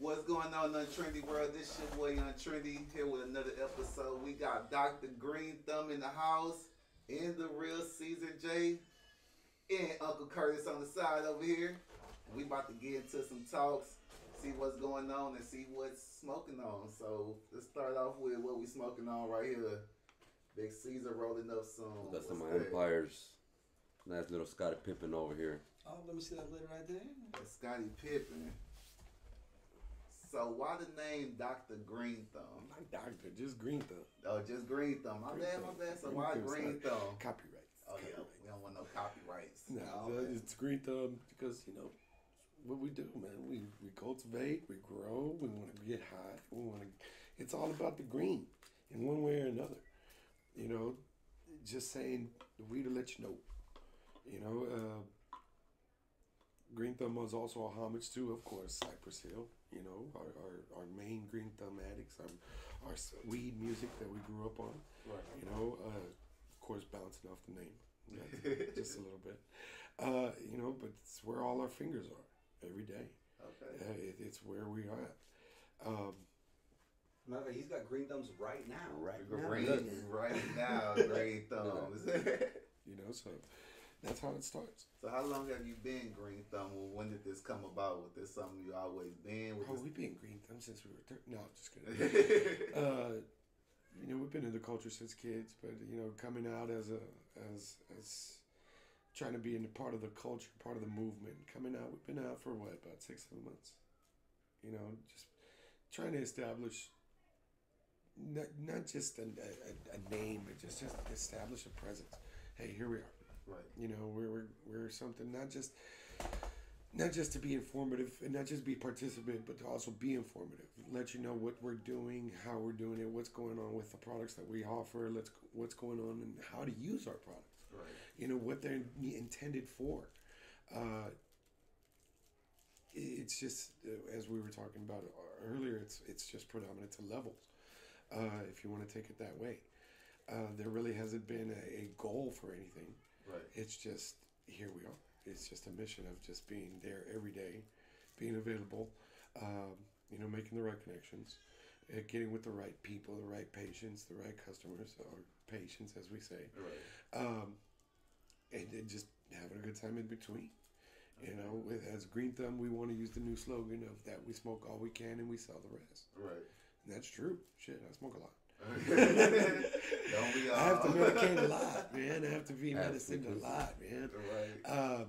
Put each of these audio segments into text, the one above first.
What's going on, Untrendy World? This your boy Untrendy here with another episode. We got Dr. Green Thumb in the house, and the real Ceaser J, and Uncle Curtis on the side over here. We about to get into some talks, see what's going on, and see what's smoking on. So let's start off with what we smoking on right here. Big Caesar rolling up soon. Got some of my? Empires. Nice little Scottie Pippen over here. Oh, let me see that lid right there. That's Scottie Pippen. So why the name Dr. Green Thumb? Not doctor, just green thumb. Oh, just Green Thumb. My Green bad, my bad. So Green why Green Thumb? Copyright. Oh yeah, we don't want no copyrights. No, Oh, it's green thumb because you know what we do, man. We we cultivate, we grow, we want to get high. We want to. It's all about the green, in one way or another. You know, just saying the weed to let you know. You know, uh, Green Thumb was also a homage to, of course, Cypress Hill. You know, our, our, our main Green Thumb addicts, our, our weed music that we grew up on. Right. You know, uh, of course, bouncing off the name just a little bit. Uh, you know, but it's where all our fingers are every day. Okay. Uh, it, it's where we are at. Um, Matter of fact, he's got green thumbs right now. Right now. Green right now, Green Thumbs. you know, so that's how it starts. so how long have you been Green Thumb? Well, when did this come about? Was this something you always been? Was Oh, this- we've been green thumb since we were thir- no, I'm just kidding. uh, you know, we've been in the culture since kids, but you know, coming out as a as as trying to be in a part of the culture, part of the movement. Coming out, we've been out for what about six, seven months. You know, just trying to establish not not just a, a, a name, but just just establish a presence. Hey, here we are. Right. You know, we're we're, we're something not just not just to be informative and not just be participant, but to also be informative. Let you know what we're doing, how we're doing it, what's going on with the products that we offer. Let's what's going on and how to use our products. Right. You know what they're intended for. Uh, it's just uh, as we were talking about earlier. It's it's just predominant to levels. Uh, if you want to take it that way, uh, there really hasn't been a, a goal for anything. Right. It's just here we are. It's just a mission of just being there every day, being available, um, you know, making the right connections, uh, getting with the right people, the right patients, the right customers, or patients, as we say, Right. um, and, and just having a good time in between. You know, with as Green Thumb, we want to use the new slogan of that we smoke all we can and we sell the rest. Right. And that's true. Shit, I smoke a lot. Don't we all? I have to medicate a lot, man. I have to be medicined a lot, man. Right. Uh,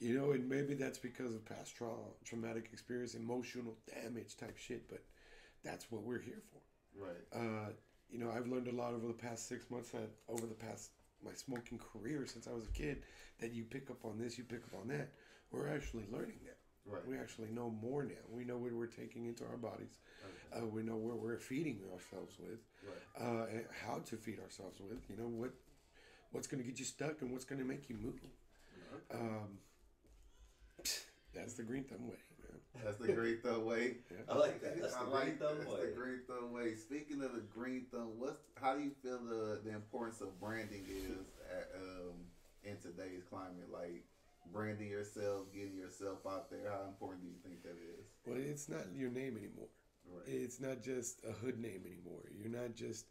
you know, and maybe that's because of past tra- traumatic experience, emotional damage type shit, but that's what we're here for. Right. Uh, you know, I've learned a lot over the past six months that over the past my smoking career since I was a kid that you pick up on this, you pick up on that. We're actually learning that. Right. We actually know more now. We know what we're taking into our bodies. Uh, we know what we're feeding ourselves with, Right. uh, and how to feed ourselves with. You know what what's going to get you stuck and what's going to make you move. Okay. Um, that's the green thumb way, man. That's the Green Thumb way. I like that. That's the I green like thumb that's way. the Green Thumb way. Speaking of the Green Thumb, what's how do you feel the the importance of branding is at, um, in today's climate? Like branding yourself, getting yourself out there. How important do you think that is? Well, it's not your name anymore. Right. It's not just a hood name anymore. You're not just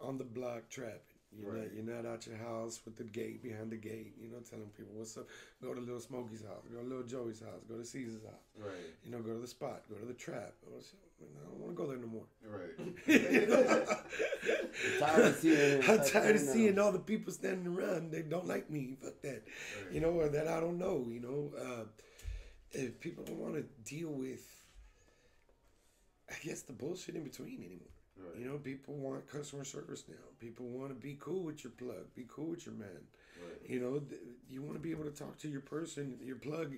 on the block trapping. You're Right. not. You're not out your house with the gate behind the gate. You know, telling people what's up. Go to Little Smokey's house. Go to Little Joey's house. Go to Caesar's house. Right. You know, go to the spot. Go to the trap. Oh, shit, I don't want to go there no more. Right. tired of seeing. I'm tired of seeing all the people standing around. They don't like me. Fuck that. Right. You know, or that I don't know. You know, uh, if people don't want to deal with, I guess the bullshit in between anymore. Right. You know, people want customer service now. People want to be cool with your plug, be cool with your man. Right. You know, th- you want to be able to talk to your person, your plug,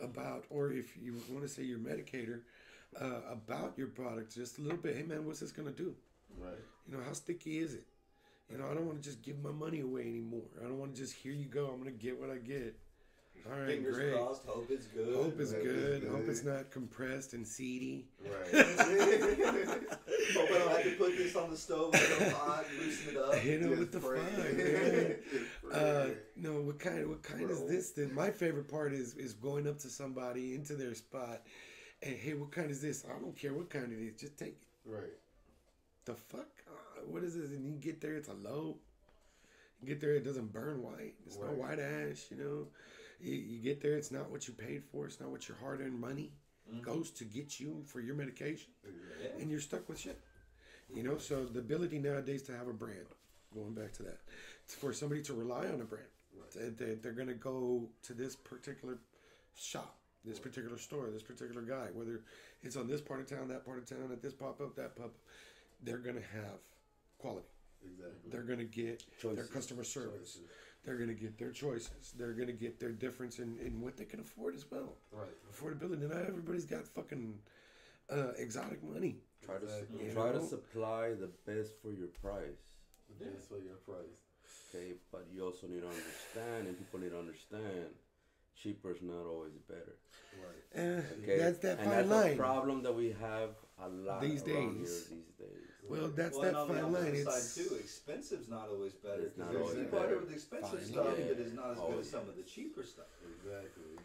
about, or if you want to say your medicator, uh, about your product just a little bit. Hey man, what's this gonna do? Right. You know, how sticky is it? You know, I don't want to just give my money away anymore. I don't want to just here you go. I'm gonna get what I get. All right, Fingers great. crossed. Hope it's good. Hope it's it's good. Hope it's not compressed and seedy. Right. Hope I don't have to put this on the stove with a pot, loosen it up. Hit it with the fire. pray. man. Just Uh, no, what kind? What kind is this? Then my favorite part is is going up to somebody into their spot And hey, what kind is this? I don't care what kind it is. Just take it. Right. The fuck? Uh, what is this? And you get there, it's a low. You get there, it doesn't burn white. It's no white ash. You know, you, you get there, it's not what you paid for. It's not what your hard-earned money goes to get you for your medication, Yeah. and you're stuck with shit. You know, so the ability nowadays to have a brand, going back to that, for somebody to rely on a brand. They, they, they're going to go to this particular shop, this particular store, this particular guy, whether it's on this part of town, that part of town, at this pop up, that pop up, they're going to have quality. Exactly. They're going to get their customer service. They're going to get their choices. They're going to get their difference in, in what they can afford as well. Right. Affordability. Not everybody's got fucking uh, exotic money. Try to su- Exactly. try to You know? supply the best for your price. That's for your price. Okay, but you also need to understand, and people need to understand, cheaper is not always better. Right. Eh, Okay, That's that and fine that's line. a problem that we have a lot These days. here these days. Well, that's well, that and on the fine line. opposite It's side too. Expensive's not always better. It's not because always there's better. part of the expensive Fine stuff line. that is not as Oh, good as some of the cheaper stuff. Exactly.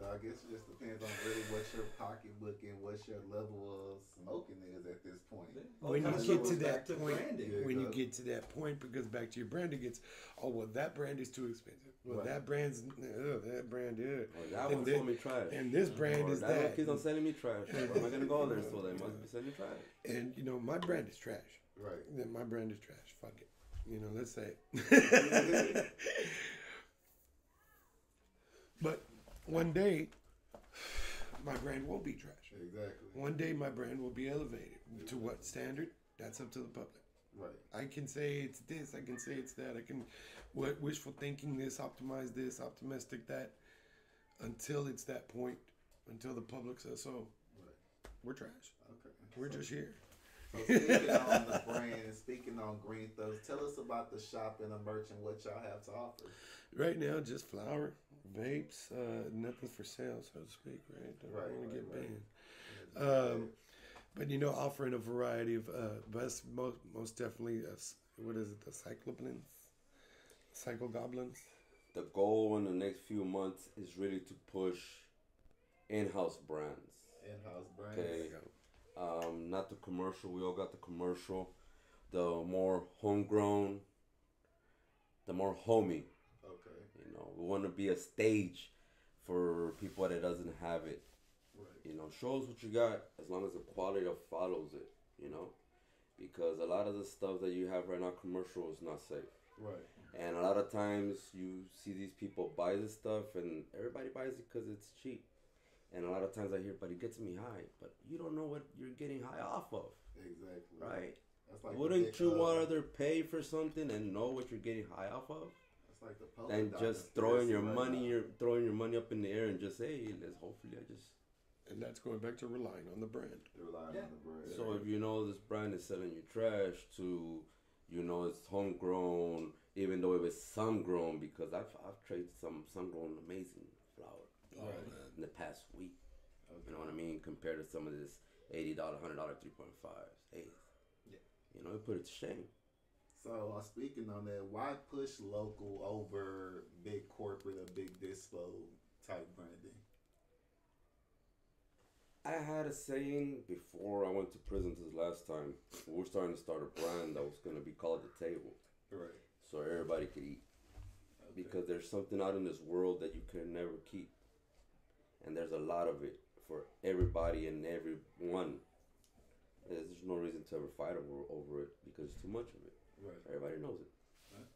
So I guess it just depends on really what your pocketbook and what your level of smoking is at this point. All when you get to goes back that point, branding. When you does. get to that point, because back to your brand, it gets, oh well, that brand is too expensive. Well, Right. that brand's, ugh, that brand, ugh. Or that And one thi- sold me trash. And this brand or is that one that. keeps on selling me trash. Am I gonna go there? So they must be selling trash. And you know, my brand is trash. Right. Then my brand is trash. Fuck it. You know, let's say it. but one day, my brand won't be trash. Exactly. One day, my brand will be elevated to what standard? That's up to the public. Right. I can say it's this. I can say it's that. I can, what wishful thinking this, optimize this, optimistic that, until it's that point, until the public says so. Right. We're trash. Okay. We're So- just here. So speaking on the brand and speaking on Green Thumbs, tell us about the shop and the merch and what y'all have to offer. Right now, just flour, vapes, uh, nothing for sale, so to speak. Right? Don't Right, want to right, get right. banned. Um, but you know, offering a variety of, uh, best most most definitely, uh, what is it? The cycloblins, cycle goblins. The goal in the next few months is really to push in-house brands. In-house brands. Okay. Um, not the commercial. We all got the commercial. The more homegrown, the more homey. Okay. You know, we want to be a stage for people that doesn't have it. Right. You know, show us what you got as long as the quality of follows it. You know, because a lot of the stuff that you have right now commercial is not safe. Right. And a lot of times you see these people buy this stuff and everybody buys it because it's cheap. And a lot of times I hear, but it gets me high. But you don't know what you're getting high off of, Exactly. right? That's like Wouldn't you rather pay for something and know what you're getting high off of like the polka than just throwing your right money, uh, now. your throwing your money up in the air and just hey, let's hopefully I just. And that's going back to relying on the brand. They rely Yeah. on the brand. So if you know this brand is selling you trash, to you know it's homegrown, even though it was sun grown, because I've I've traded some sun grown amazing flour Right. Oh, in the past week. Okay. You know what I mean? Compared to some of this eighty dollar, hundred dollar, three point five, eighth. Yeah. You know, it put it to shame. So uh, speaking on that, why push local over big corporate or big dispo type branding? I had a saying before I went to prison this last time. We were starting to start a brand that was gonna be called the table, Right. so everybody could eat. Okay. Because there's something out in this world that you can never keep, and there's a lot of it for everybody and everyone. There's there's no reason to ever fight over over it because it's too much of it. Right. Everybody knows it,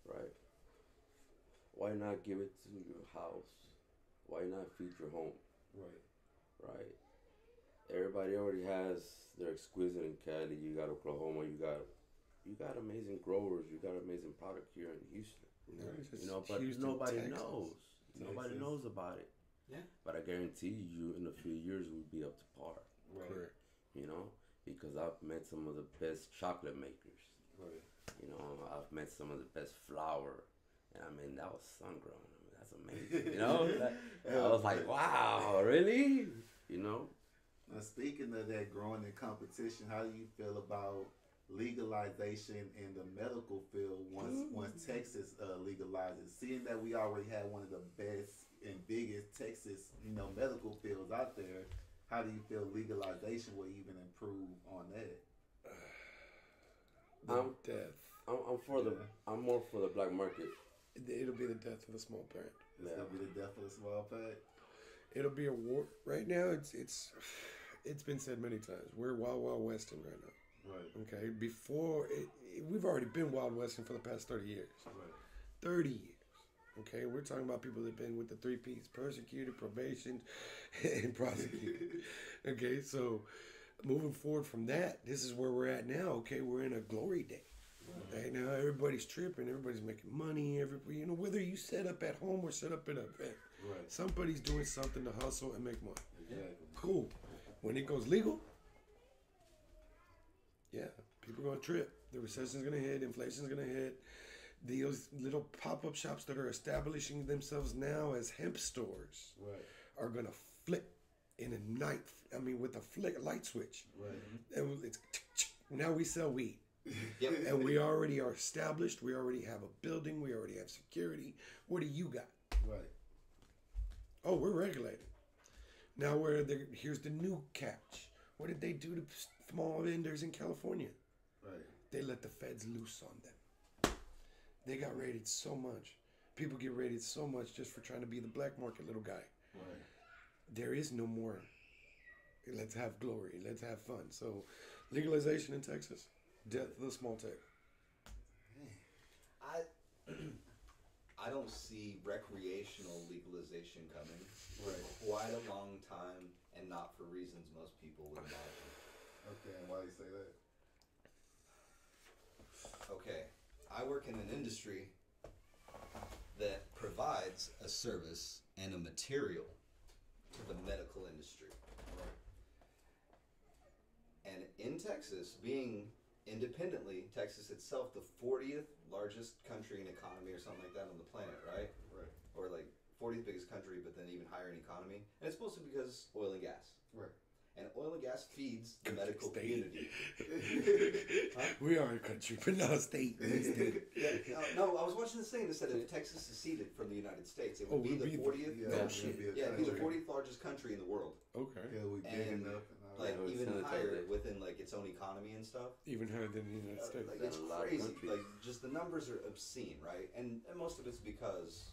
right? Why not give it to your house? Why not feed your home? Right. right? Everybody already has their exquisite in Cali. You got Oklahoma. You got you got amazing growers. You got amazing product here in Houston. No, it's just You know, but Houston, nobody Texas. knows. Nobody knows about it. Yeah. But I guarantee you, in a few years, we'll be up to par. Right. Correct. You know, because I've met some of the best chocolate makers. Right. You know, I've met some of the best flour, and I mean that was sun grown. I mean, that's amazing. You know, That- I was like, wow, really? You know, Now speaking of that growing in competition, how do you feel about legalization in the medical field once once Texas uh, legalizes? Seeing that we already have one of the best and biggest Texas, you know, medical fields out there, how do you feel legalization will even improve on that? The Um, death. I'm, I'm for the. I'm more for the black market. It'll be the death of the small parent. It's Yeah. gonna be the death of the small pack. It'll be a war. Right now, it's it's it's been said many times. We're wild wild western right now. Right. Okay, before it, it- we've already been wild western for the past thirty years. Right. Thirty years. Okay, we're talking about people that've been with the three P's: persecuted, probation, and prosecuted. okay, so moving forward from that, this is where we're at now. Okay, we're in a glory day. Right now, everybody's tripping. Everybody's making money. Everybody, you know, whether you set up at home or set up at a event, Right. somebody's doing something to hustle and make money. Exactly. Cool. When it goes legal, yeah, people are gonna trip. The recession's gonna hit. Inflation's gonna hit. Those little pop-up shops that are establishing themselves now as hemp stores Right. are gonna flip in a night. I mean, with a flick light switch, Right. Mm-hmm. and it's now we sell weed. Yep. and we already are established. We already have a building. We already have security. What do you got? Right. Oh, we're regulated. Now, where the here's the new catch. What did they do to small vendors in California? Right. They let the feds loose on them. They got raided so much. People get raided so much just for trying to be the black market little guy. Right. There is no more. Let's have glory. Let's have fun. So, legalization in Texas, death of the small tech. I I don't see recreational legalization coming for Right. quite a long time, and not for reasons most people would imagine. Okay. And why do you say that? Okay, I work in an industry that provides a service and a material to the medical industry. And in Texas, being independently, Texas itself, the 40th largest country in economy or something like that on the planet, right? Right. Or like 40th biggest country, but then even higher in economy. And it's mostly because oil and gas. Right. And oil and gas feeds the Country medical state. community. We are a country, but not a state. We're a state. Yeah, no, no, I was watching this thing that said if Texas seceded from the United States, it would Oh, be the be the- 40th. Yeah. It'd shit. be yeah, it'd be the country. 40th largest country in the world. Okay. Yeah, we big And, enough and Like Yeah, it's even higher there. within like its own economy and stuff. Even higher than the United Uh, States. like it's a lot of crazy. Like just the numbers are obscene, right? And, and most of it's because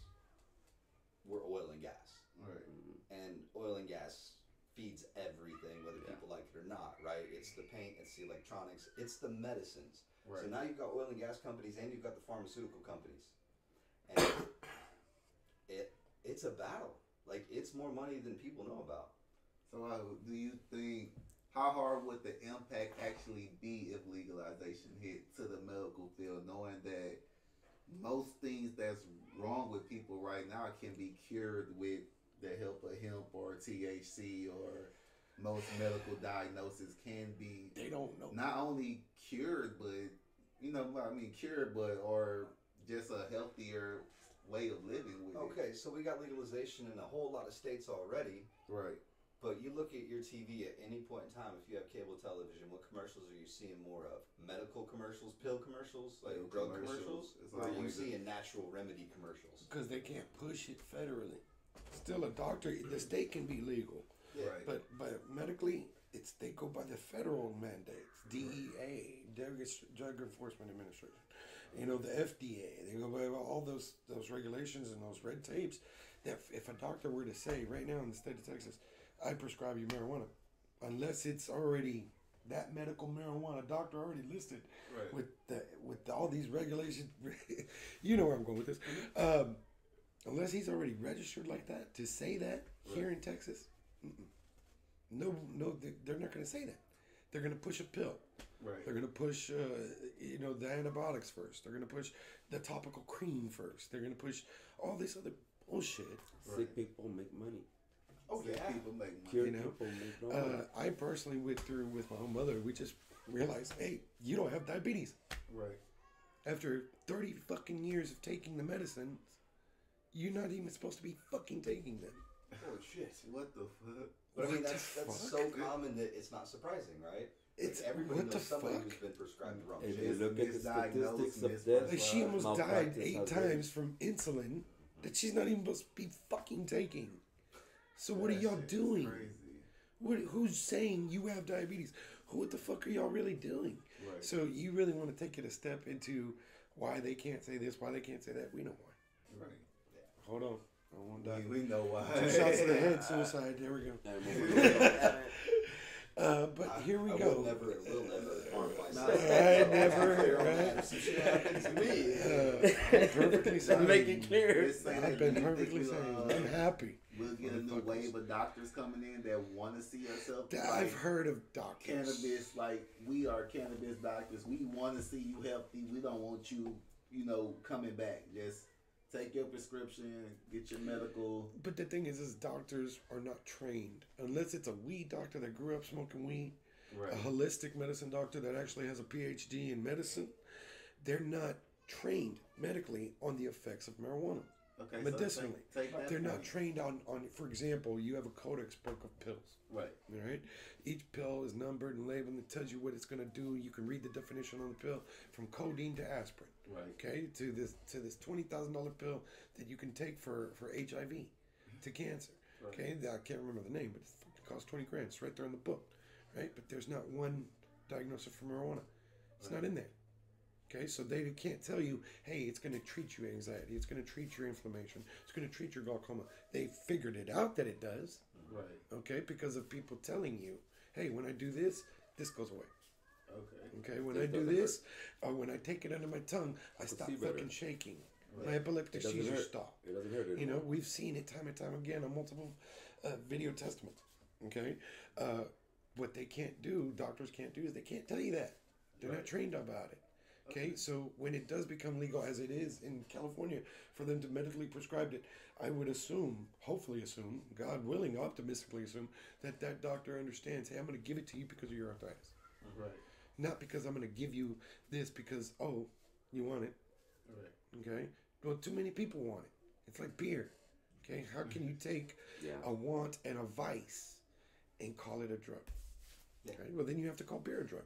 we're oil and gas, Right. and oil and gas feeds everything, whether Yeah. people like it or not, right? It's the paint, it's the electronics, it's the medicines. So now you've got oil and gas companies, and you've got the pharmaceutical companies, and it it's a battle. Like it's more money than people know about. So, uh, do you think how hard would the impact actually be if legalization hit to the medical field, knowing that most things that's wrong with people right now can be cured with the help of hemp or THC or most medical diagnoses can be They don't know. not only cured, but you know, I mean, cured, but or just a healthier way of living with Okay, so we got legalization in a whole lot of states already. Right. But you look at your TV at any point in time, if you have cable television, what commercials are you seeing more of? Medical commercials, pill commercials, like Pill drug commercials. commercials? Or are you always a- seeing natural remedy commercials? Because they can't push it federally. Still, a doctor, the state can be legal, Yeah. Right. but but medically, it's they go by the federal mandates. DEA, Drug Drug Enforcement Administration. You know the FDA. They go by all those those regulations and those red tapes. That if a doctor were to say right now in the state of Texas, I prescribe you marijuana, unless it's already that medical marijuana doctor already listed Right. with the with all these regulations. you know where I'm going with this. Um, unless he's already registered like that to say that here in Texas, mm-mm. no, no, they- they're not going to say that. They're going to push a pill. Right. They're going to push, uh, you know, the antibiotics first. They're going to push the topical cream first. They're going to push all this other bullshit. Sick people make money. Oh, Sick yeah. People make money. Cured You know, people make no money. Uh, I personally went through with my own mother. We just realized, hey, you don't have diabetes. Right. After 30 fucking years of taking the medicines, you're not even supposed to be fucking taking them. Oh shit. What the fuck? But I mean that's that's fuck? so common that it's not surprising, right? It's- like everybody what knows the somebody fuck? who's been prescribed the wrong If shit. you look at the statistics of death, Like she almost died malpractice eight out there. times from insulin that she's not even supposed to be fucking taking. So what are y'all doing? What, who's saying you have diabetes? Who what the fuck are y'all really doing? Right. So you really want to take it a step into why they can't say this, why they can't say that. We know why. Right. Hold on, I won't die. We, we know why. Two shots to the head, suicide. There we go. Uh, but I- here we I go. will never, will never harm myself. Right, never, right? that. If some shit happens to me, Uh, I'm perfectly sane. Make it clear. I've been perfectly sane. Uh, I'm happy. We'll get a new Motherfuckers. wave of doctors coming in that want to see us up. I've like, heard of doctors. cannabis. Like we are cannabis doctors. We want to see you healthy. We don't want you, you know, coming back. Just take your prescription, get your medical. But the thing is, is doctors are not trained unless it's a weed doctor that grew up smoking weed, Right. a holistic medicine doctor that actually has a PhD in medicine. They're not trained medically on the effects of marijuana. Okay. so medicinally. take, take that They're not trained on, on, for example, you have a codex book of pills. Right. All right. Each pill is numbered and labeled and tells you what it's going to do. You can read the definition on the pill from codeine to aspirin. Right. Okay, to this to this twenty thousand dollar pill that you can take for for HIV, to mm-hmm. cancer. Right. Okay, I can't remember the name, but it costs twenty grand. It's right there in the book, right? But there's not one diagnosis for marijuana. It's not in there. Okay, so they can't tell you, hey, it's going to treat your anxiety, it's going to treat your inflammation, it's going to treat your glaucoma. They figured it out that it does. Right. Okay, because of people telling you, hey, when I do this, this goes away. Okay. Okay, when I do this, or when I take it under my tongue, I stop better. fucking shaking. My epileptic seizures stop. It doesn't hurt You know, we've seen it time and time again on multiple uh, video testaments. Okay, uh, what they can't do, doctors can't do, is they can't tell you that. They're not trained about it. Okay, so when it does become legal, as it is in California, for them to medically prescribe it, I would assume, hopefully assume, God willing, optimistically assume that that doctor understands. Hey, I'm going to give it to you because of your arthritis, Right. Not because I'm going to give you this because oh, you want it. Right. Okay. Well, too many people want it. It's like beer. Okay. How can you take Yeah. a want and a vice and call it a drug? Yeah. Okay. Well, then you have to call beer a drug.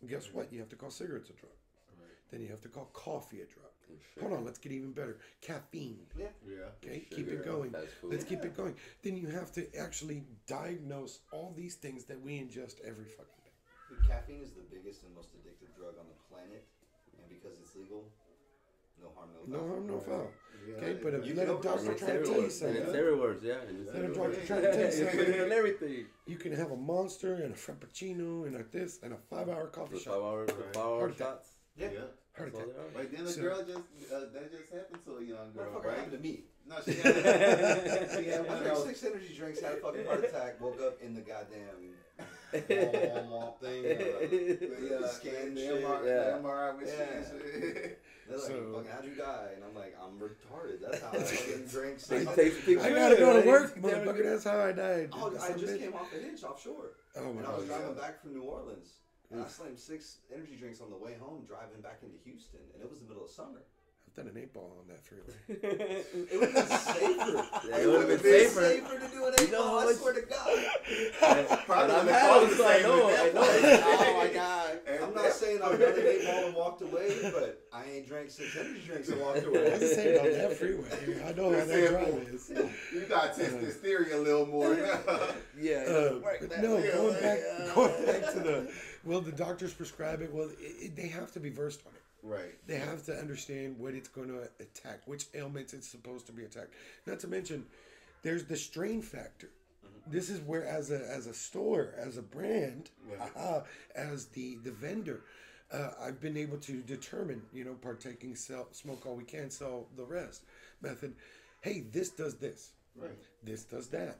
Well, guess what? You have to call cigarettes a drug. Right. Then you have to call coffee a drug. And Hold on. Let's get even better. Caffeine. yeah. Yeah. Okay. Sugar, Keep it going. fast food. Let's keep it going. Then you have to actually diagnose all these things that we ingest every fucking day. Dude, caffeine is the biggest and most addictive drug on the planet, and because it's legal, no harm, no foul. No harm, no foul. Yeah, Okay. But if You let can a doctor try to on tell you something. it's everywhere, yeah. And it's Let a doctor try to tell you something. and everything. You can have a monster and a frappuccino and a this and a five hour coffee The shop. five hour, the five hour Heart shots. Yeah. Yeah. Heart That's all attack. Wait, then a So- girl just uh, that just happened to a young girl, Motherfucker right? happened to me. No, she had, she had I one of drank those. six energy drinks, had a fucking heart attack, woke up in the goddamn womp womp thing. Uh, The, uh, Scan the, shit. MRI, Yeah. the MRI machine. Yeah. and shit. they're like, So- fucking, how'd you die? And I'm like, I'm retarded. That's how I fucking drink He six. takes pictures. I gotta go to work, motherfucker. That's how I died. Oh, I just Submit. came off the hitch offshore. Oh my And I was god. driving back from New Orleans. And I slammed six energy drinks on the way home, driving back into Houston, and it was the middle of summer. I've done an eight ball on that freeway. It would have been safer. Yeah, it would have been been safer. safer to do an You eight know ball. how I much- swear to God. And I'm the had car them, the so I know. I know. oh my God. And I'm not saying I've done an eight ball and walked away, but I ain't drank six energy drinks and walked away. I just say it on that freeway. I know how that drive is. You gotta test this theory a little more. Yeah. Uh, but that no, way. going back, Yeah. going back to the, well, the doctors prescribe it. Well, it, it, they have to be versed on it. Right. They have to understand what it's going to attack, which ailments it's supposed to be attacked. Not to mention, there's the strain factor. This is where, as a as a store, as a brand, Right. uh, as the the vendor, uh, I've been able to determine, you know, partaking sell smoke all we can, sell the rest method. Hey, this does this. Right. This does that.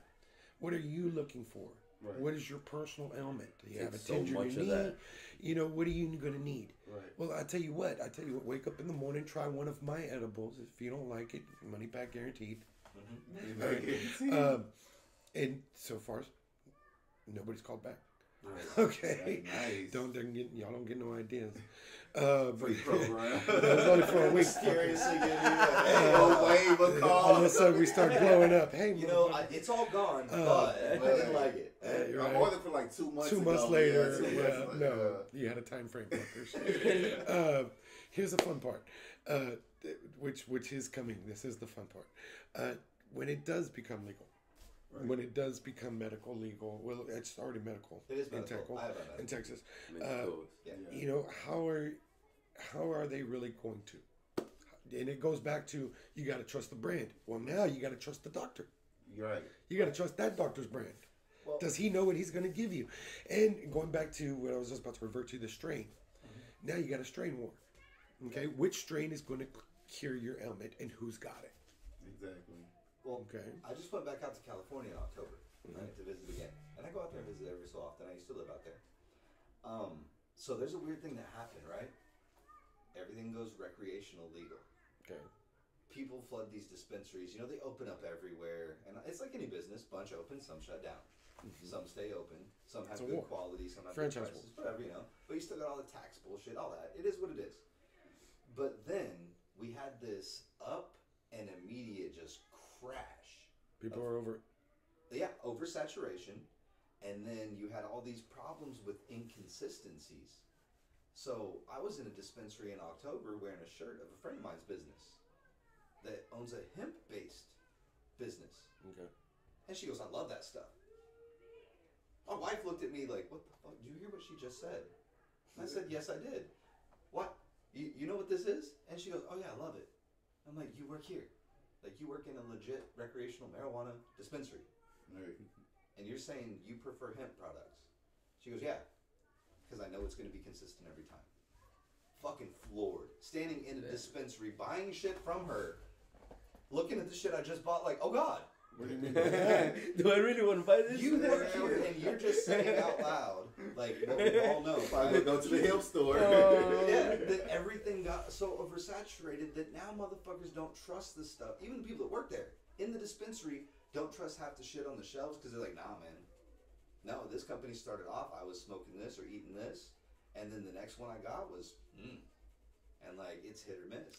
What are you looking for? Right. What is your personal ailment? Do you have a so tinge in your knee? You know, what are you going to need? Right. Well, I tell you what. I tell you what. Wake up in the morning, try one of my edibles. If you don't like it, money back guaranteed. Um, and so far, nobody's called back. Okay, Nice. don't don't get y'all don't get no ideas. Uh, but Free program. that only for a week. Seriously, you Hey, a wave of All of a sudden, we start blowing up. Hey, You know. I, it's all gone, Uh, but I didn't like it. I right. Like two months. two ago. months Yeah, later, two yeah, months no, later. you had a time frame, fuckers. uh, here's the fun part, uh, which which is coming. This is the fun part. Uh, when it does become legal, Right. when it does become medical legal. Well, it's already medical. It is in medical. Texas. I have a in. Texas. Uh. Yeah. You know how are how are they really going to? And it goes back to you got to trust the brand. Well, now you got to trust the doctor. You're right. You got to trust that doctor's brand. Well- Does he know what he's going to give you? And going back to what I was just about to revert to the strain. Now you got a strain war. Okay, which strain is going to cure your ailment and who's got it? Exactly. Well, Okay. I just went back out to California in October right, to visit again, and I go out there and visit every so often. I used to live out there. Um, so there's a weird thing that happened, right? Everything goes recreational legal. Okay. People flood these dispensaries. You know, they open up everywhere, and it's like any business: bunch open, some shut down. Some stay open, some have It's good war. quality, some have Franchise good prices, whatever you know. But you still got all the tax bullshit, all that. It is what it is. But then we had this up and immediate just crash People are over. yeah, oversaturation, and then you had all these problems with inconsistencies. So I was in a dispensary in October wearing a shirt of a friend of mine's business that owns a hemp-based business, Okay. and she goes, "I love that stuff." My wife looked at me like, "What the fuck? Did you hear what she just said?" And I said, "Yes, I did." What? You, you know what this is? And she goes, "Oh yeah, I love it." I'm like, "You work here, like you work in a legit recreational marijuana dispensary." Right. and you're saying you prefer hemp products. She goes, yeah, because I know it's going to be consistent every time. Fucking floored. Standing in a dispensary, buying shit from her, looking at the shit I just bought, like, oh god, What do you mean? Do I really want to buy this? you work here and you're just saying out loud, like what we all know. If I go to the hemp store. Oh. yeah, that everything got so oversaturated that now motherfuckers don't trust this stuff. Even the people that work there in the dispensary don't trust half the shit on the shelves because they're like, nah, man. No, this company started off, I was smoking this or eating this, and then the next one I got was, mm. And like, it's hit or miss.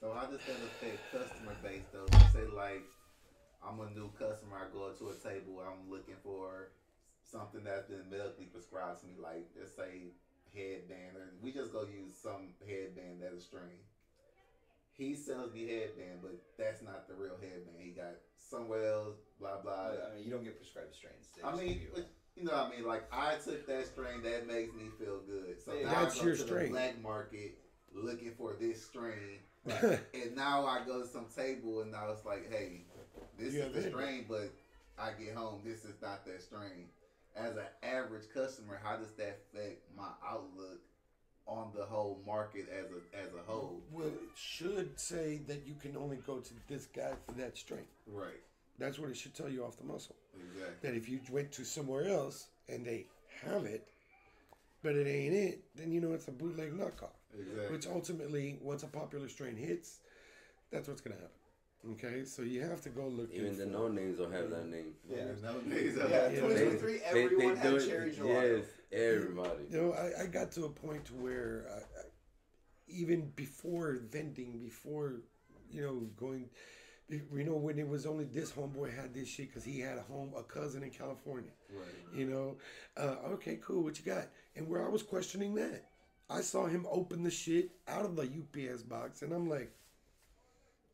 So how does that affect customer base though? Say like I'm a new customer, I go up to a table, I'm looking for something that's been medically prescribed to me, like let's say headband, or we just go use some headband as a string. He sells me headband, but that's not the real headband. He got somewhere else, blah blah. I mean, you don't get prescribed strains. I mean, you you know what I mean? Like, I took that strain, that makes me feel good. So Yeah, now that's I go your to strain. the black market looking for this strain. and now I go to some table and I was like, hey, this You is the it. strain, but I get home, this is not that strain. As an average customer, how does that affect my outlook on the whole market as a as a whole? Well, it should say that you can only go to this guy for that strain. Right. That's what it should tell you off the muscle. Exactly. That if you went to somewhere else and they have it, but it ain't it, then you know it's a bootleg knockoff. Exactly. Which ultimately, once a popular strain hits, that's what's gonna happen. Okay, so you have to go look. Even the for- no names don't have that name. Yeah. No, days Yeah, of- Yeah. 2023, They- everyone they had do it- cherry gelato. Yes, everybody. You know, I, I got to a point where I, I, even before vending, before you know going, you know, when it was only this homeboy had this shit because he had a home, a cousin in California. Right. You know, uh, okay, cool, what you got? And where I was questioning that, I saw him open the shit out of the UPS box, and I'm like,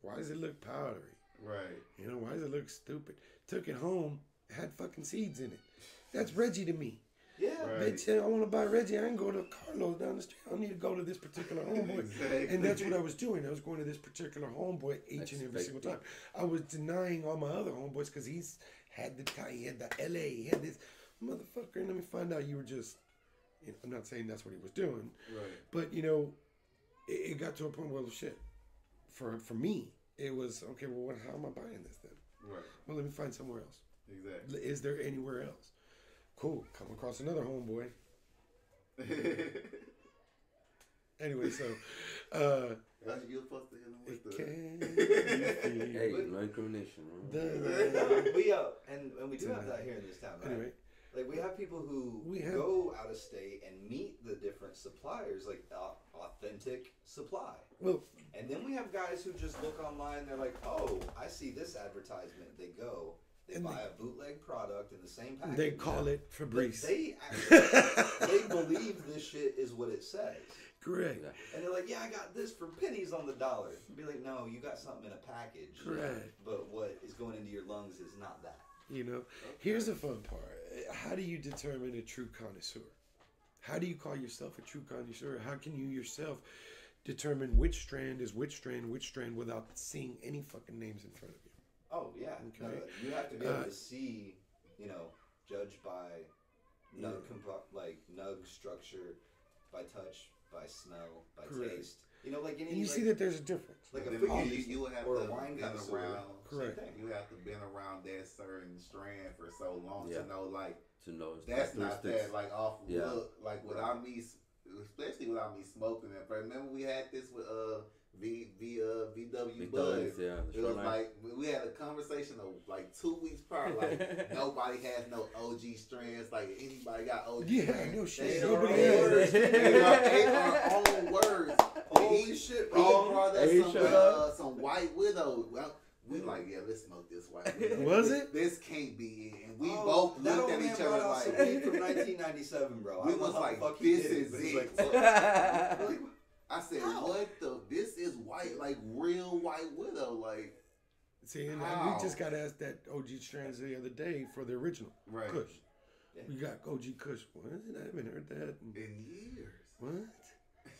why does it look powdery? Right. You know, why does it look stupid? Took it home, had fucking seeds in it. That's Reggie to me. Yeah. Right. Bitch, I want to buy Reggie. I ain't going to Carlos down the street. I need to go to this particular homeboy. Exactly. And that's what I was doing. I was going to this particular homeboy each and every single time. I was denying all my other homeboys because he's had the tie, he had the LA, he had this motherfucker. And let me find out you were just. You know, I'm not saying that's what he was doing, Right. but you know, it, it got to a point where shit. For for me, it was okay. Well, what, how am I buying this then? Right. Well, let me find somewhere else. Exactly. Is there anywhere else? Cool. Come across another homeboy. Anyway, so uh, That's you supposed to hit him it with can the. be Hey, But- no incrimination, bro. done. we uh, and, and we do have that here in this town, right? Anyway, Like we have people who We have- go out of state and meet the different suppliers, like uh, authentic supply. well, And then we have guys who just look online. They're like, "Oh, I see this advertisement." They go, they buy they- a bootleg product in the same package. they call it But Febreze. they actually, they believe this shit is what it says. Correct. And they're like, yeah, I got this for pennies on the dollar. Be like, no, you got something in a package. Correct. But what is going into your lungs is not that. You know, here's the fun part. How do you determine a true connoisseur? How do you call yourself a true connoisseur? How can you yourself determine which strand is which strand, which strand without seeing any fucking names in front of you? Oh yeah, no, Okay. you have to be able Uh, to see, you know, judge by nug Yeah. like nug structure, by touch, by smell, by Correct. taste. You know, like any And you like, see that there's a difference. like a food you, you would have or to a wine been connoisseur. around. Correct. Same thing. You have to been around that certain strand for so long Yeah. to know like to know that's not that like off Yeah. look like without me, s- especially without me smoking it. But remember we had this with uh V V uh VW Big Bud. yeah. It was shoreline. like we- we had a conversation of like two weeks prior. Like nobody has no OG strands. Like anybody got OG. Yeah, strands. no They shit. are Nobody own has. words. They are, they are own words. Holy he, shit, He bro! brought us Hey, some, uh, some white widow. Well, we like, yeah, let's smoke this white widow. Was it? This can't be it. And we Oh, both looked at each other like, weed from 1997, bro. We don't was like, the fuck he this did it, is it. like, I said, How? what the? This is white, like real white widow. Like, See, and How? we just got asked that OG strands the other day for the original right. Kush. Yeah. We got OG Kush. What? I haven't heard that. In years. What?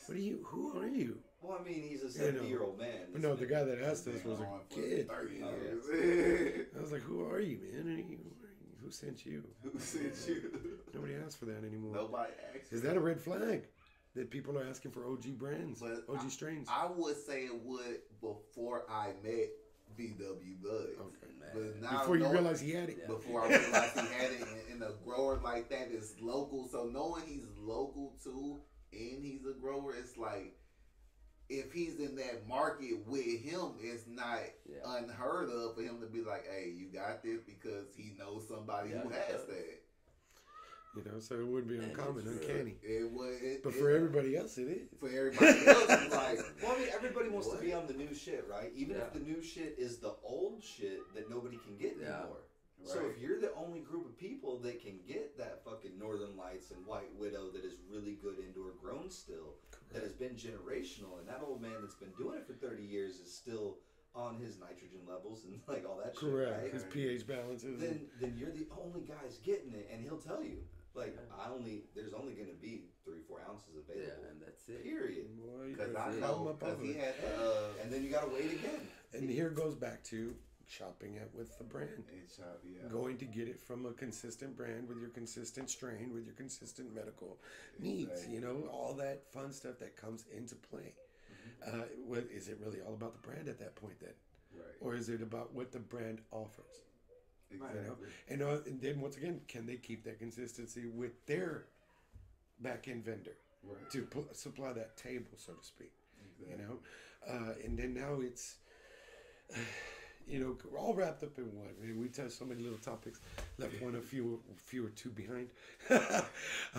What are you? Who are you? Well, I mean, he's a You 70 year old man. But no, the guy that asked us was a kid. 30 Oh, years. I was like, "Who are you, man? And he- Who sent you? Who sent you? Nobody asked for that anymore. Nobody asked. Is that a red flag? That people are asking for OG brands, But OG I- strains. I would say it would before I met VW Bud. Okay. But now Before you realize he had it. Yeah. before I realized he had it in, in a grower like that is local. So knowing he's local too and he's a grower, it's like if he's in that market with him, it's not Yeah. unheard of for him to be like, "Hey, you got this," because he knows somebody who has yeah. that. You know, so it wouldn't be uncommon, it's, uncanny. It would, it, But it- for everybody else, it is. for everybody else, it's like, Well, I mean, everybody wants What? to be on the new shit, right? Even Yeah. if the new shit is the old shit that nobody can get Yeah. anymore. So if you're the only group of people that can get that fucking Northern Lights and White Widow that is really good indoor grown still, that has been generational, and that old man that's been doing it for 30 years is still on his nitrogen levels and like all that Correct. shit, His right? pH balances. Then then you're the only guys getting it, and he'll tell you like I only there's only going to be three four ounces available, Yeah, available. and that's it. Period. Because I know up because he had the, uh, And then you got to wait again. And here goes back to shopping it with the brand. and shop, yeah. Going to get it from a consistent brand with your consistent strain, with your consistent medical needs. Exactly. You know, all that fun stuff that comes into play. Uh, what, is it really all about the brand at that point then? Right. Or is it about what the brand offers? Exactly. know? And, uh, and then once again, can they keep that consistency with their back end vendor Right. to pu- supply that table, so to speak? Exactly. You know, uh, and then now it's, you know, we're all wrapped up in one. I mean, we touched so many little topics, left one a few, few or two behind.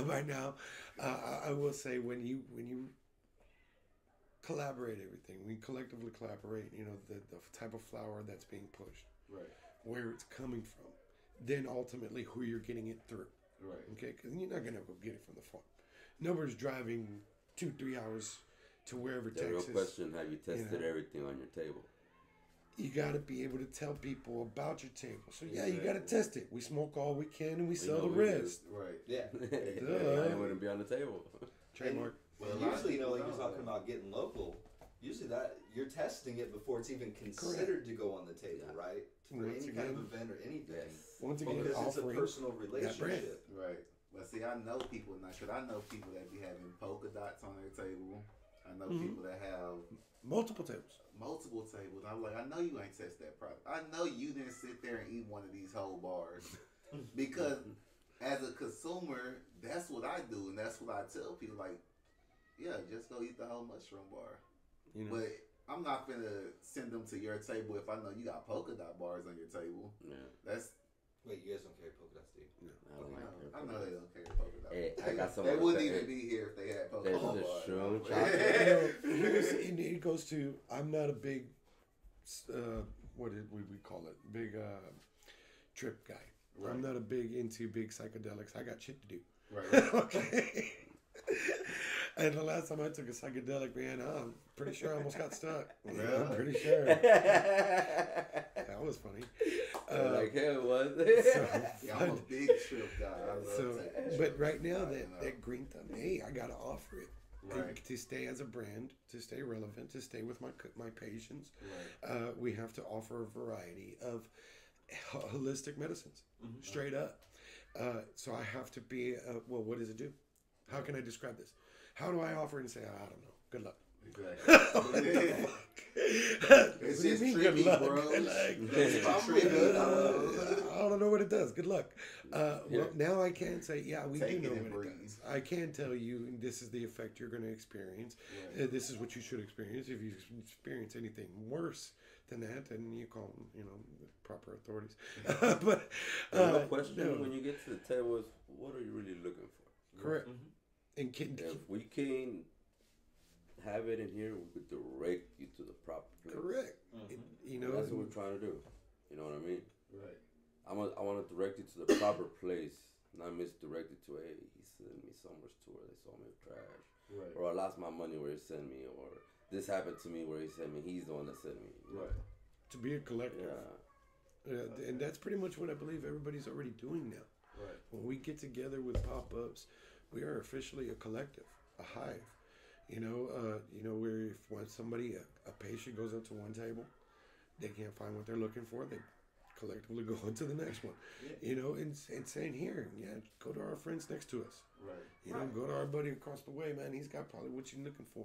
By now, uh, I- I will say when you when you collaborate everything, we collectively collaborate. You know, the the type of flower that's being pushed Right. Where it's coming from, then ultimately who you're getting it through. Right. Okay, because you're not gonna go get it from the farm. Nobody's driving two, three hours to wherever The real Texas. question: Have you tested know. everything on your table? You got to be able to tell people about your table. So yeah, you got to test it. We smoke all we can and we sell the we do. rest. Right. Yeah. I wouldn't be on the table. Trademark. And a lot of usually, you know, like you're talking about getting local. Usually, that you're testing it before it's even considered to go on the table, Yeah. right? For Once any kind of event or anything. Yes. Once again, Because it's a personal relationship. Right. But see, I know people now, because I know people that be having polka dots on their table. I know Mhm. people that have multiple tables. multiple tables. I'm like, I know you ain't touched that product. I know you didn't sit there and eat one of these whole bars. because as a consumer, that's what I do, and that's what I tell people. Like, yeah, just go eat the whole mushroom bar. You know, But I'm not gonna send them to your table if I know you got polka dot bars on your table. Yeah, That's Wait, you guys don't carry polka dots, do you? I don't I like know, I know they don't carry polka dots. Hey, I they, got some they wouldn't the- even be here if they had polka There's dot the bars. shroom you know, here's, it goes to I'm not a big, uh, what did we, we call it? Big uh, trip guy. Right. I'm not a big into big psychedelics. I got shit to do. Right. okay. and the last time I took a psychedelic, man, I'm pretty sure I almost got stuck. Yeah, I'm pretty sure. That was funny. Uh, like hell was. Yeah, I'm a big trip guy. So, but right now that that green thumb, hey, I gotta offer it Right. to stay as a brand, to stay relevant, to stay with my my patients. Right. Uh, we have to offer a variety of holistic medicines, Mhm. straight up. Uh, so I have to be uh, well. What does it do? How can I describe this? How do I offer and say I don't know? Good luck. Exactly. It's It's just tricky, bro. Good luck. It's probably good. I I don't know what it does. Good luck. Uh, Yeah. Well, now I can say, yeah, we Take do know and what it does. I can tell you this is the effect you're going to experience. Uh, this is what you should experience. If you experience anything worse than that, then you call you know, the proper authorities. but The real uh, question no, when you get to the table is, what are you really looking for? correct. Mhm. And can, If we can have it in here, we could direct you to the proper place. correct. Mhm. It- you know, That's what we're trying to do. You know what I mean? Right. I want I want to direct you to the proper place, not misdirect you to hey, he sent me somewhere to where they saw me trash, Right. or I lost my money where he sent me, or this happened to me where he sent me. He's the one that sent me. you know? Right. to be a collective. Yeah. Uh, and that's pretty much what I believe everybody's already doing now. Right. When we get together with pop ups, we are officially a collective, a hive. You know, uh, you know, where if when somebody, a, a patient goes up to one table, they can't find what they're looking for, they collectively go on to the next one. Yeah. You know, and, and saying here, yeah, go to our friends next to us. Right. You know, go to our buddy across the way, man. He's got probably what you're looking for.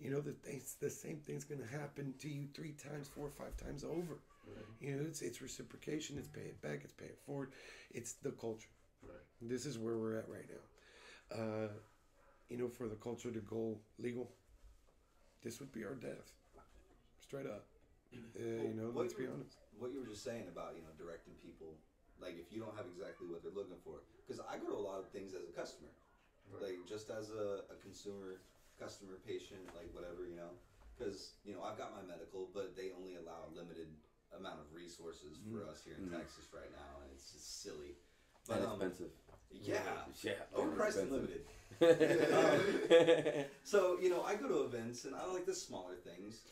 You know, the things, the same thing's gonna happen to you three times, four, or five times over. Right. You know, it's it's reciprocation, it's pay it back, it's pay it forward, it's the culture. Right. This is where we're at right now. Uh, you know, for the culture to go legal, this would be our death. Straight up. Uh, you know, What let's be honest. What you were just saying about you know directing people, like if you don't have exactly what they're looking for, because I go to a lot of things as a customer, Right. like just as a, a consumer, customer, patient, like whatever you know, because you know I've got my medical, but they only allow a limited amount of resources for us here in Mhm. Texas right now, and it's just silly. And um, expensive. Yeah, Yeah. overpriced and limited. So you know, I go to events and I like the smaller things,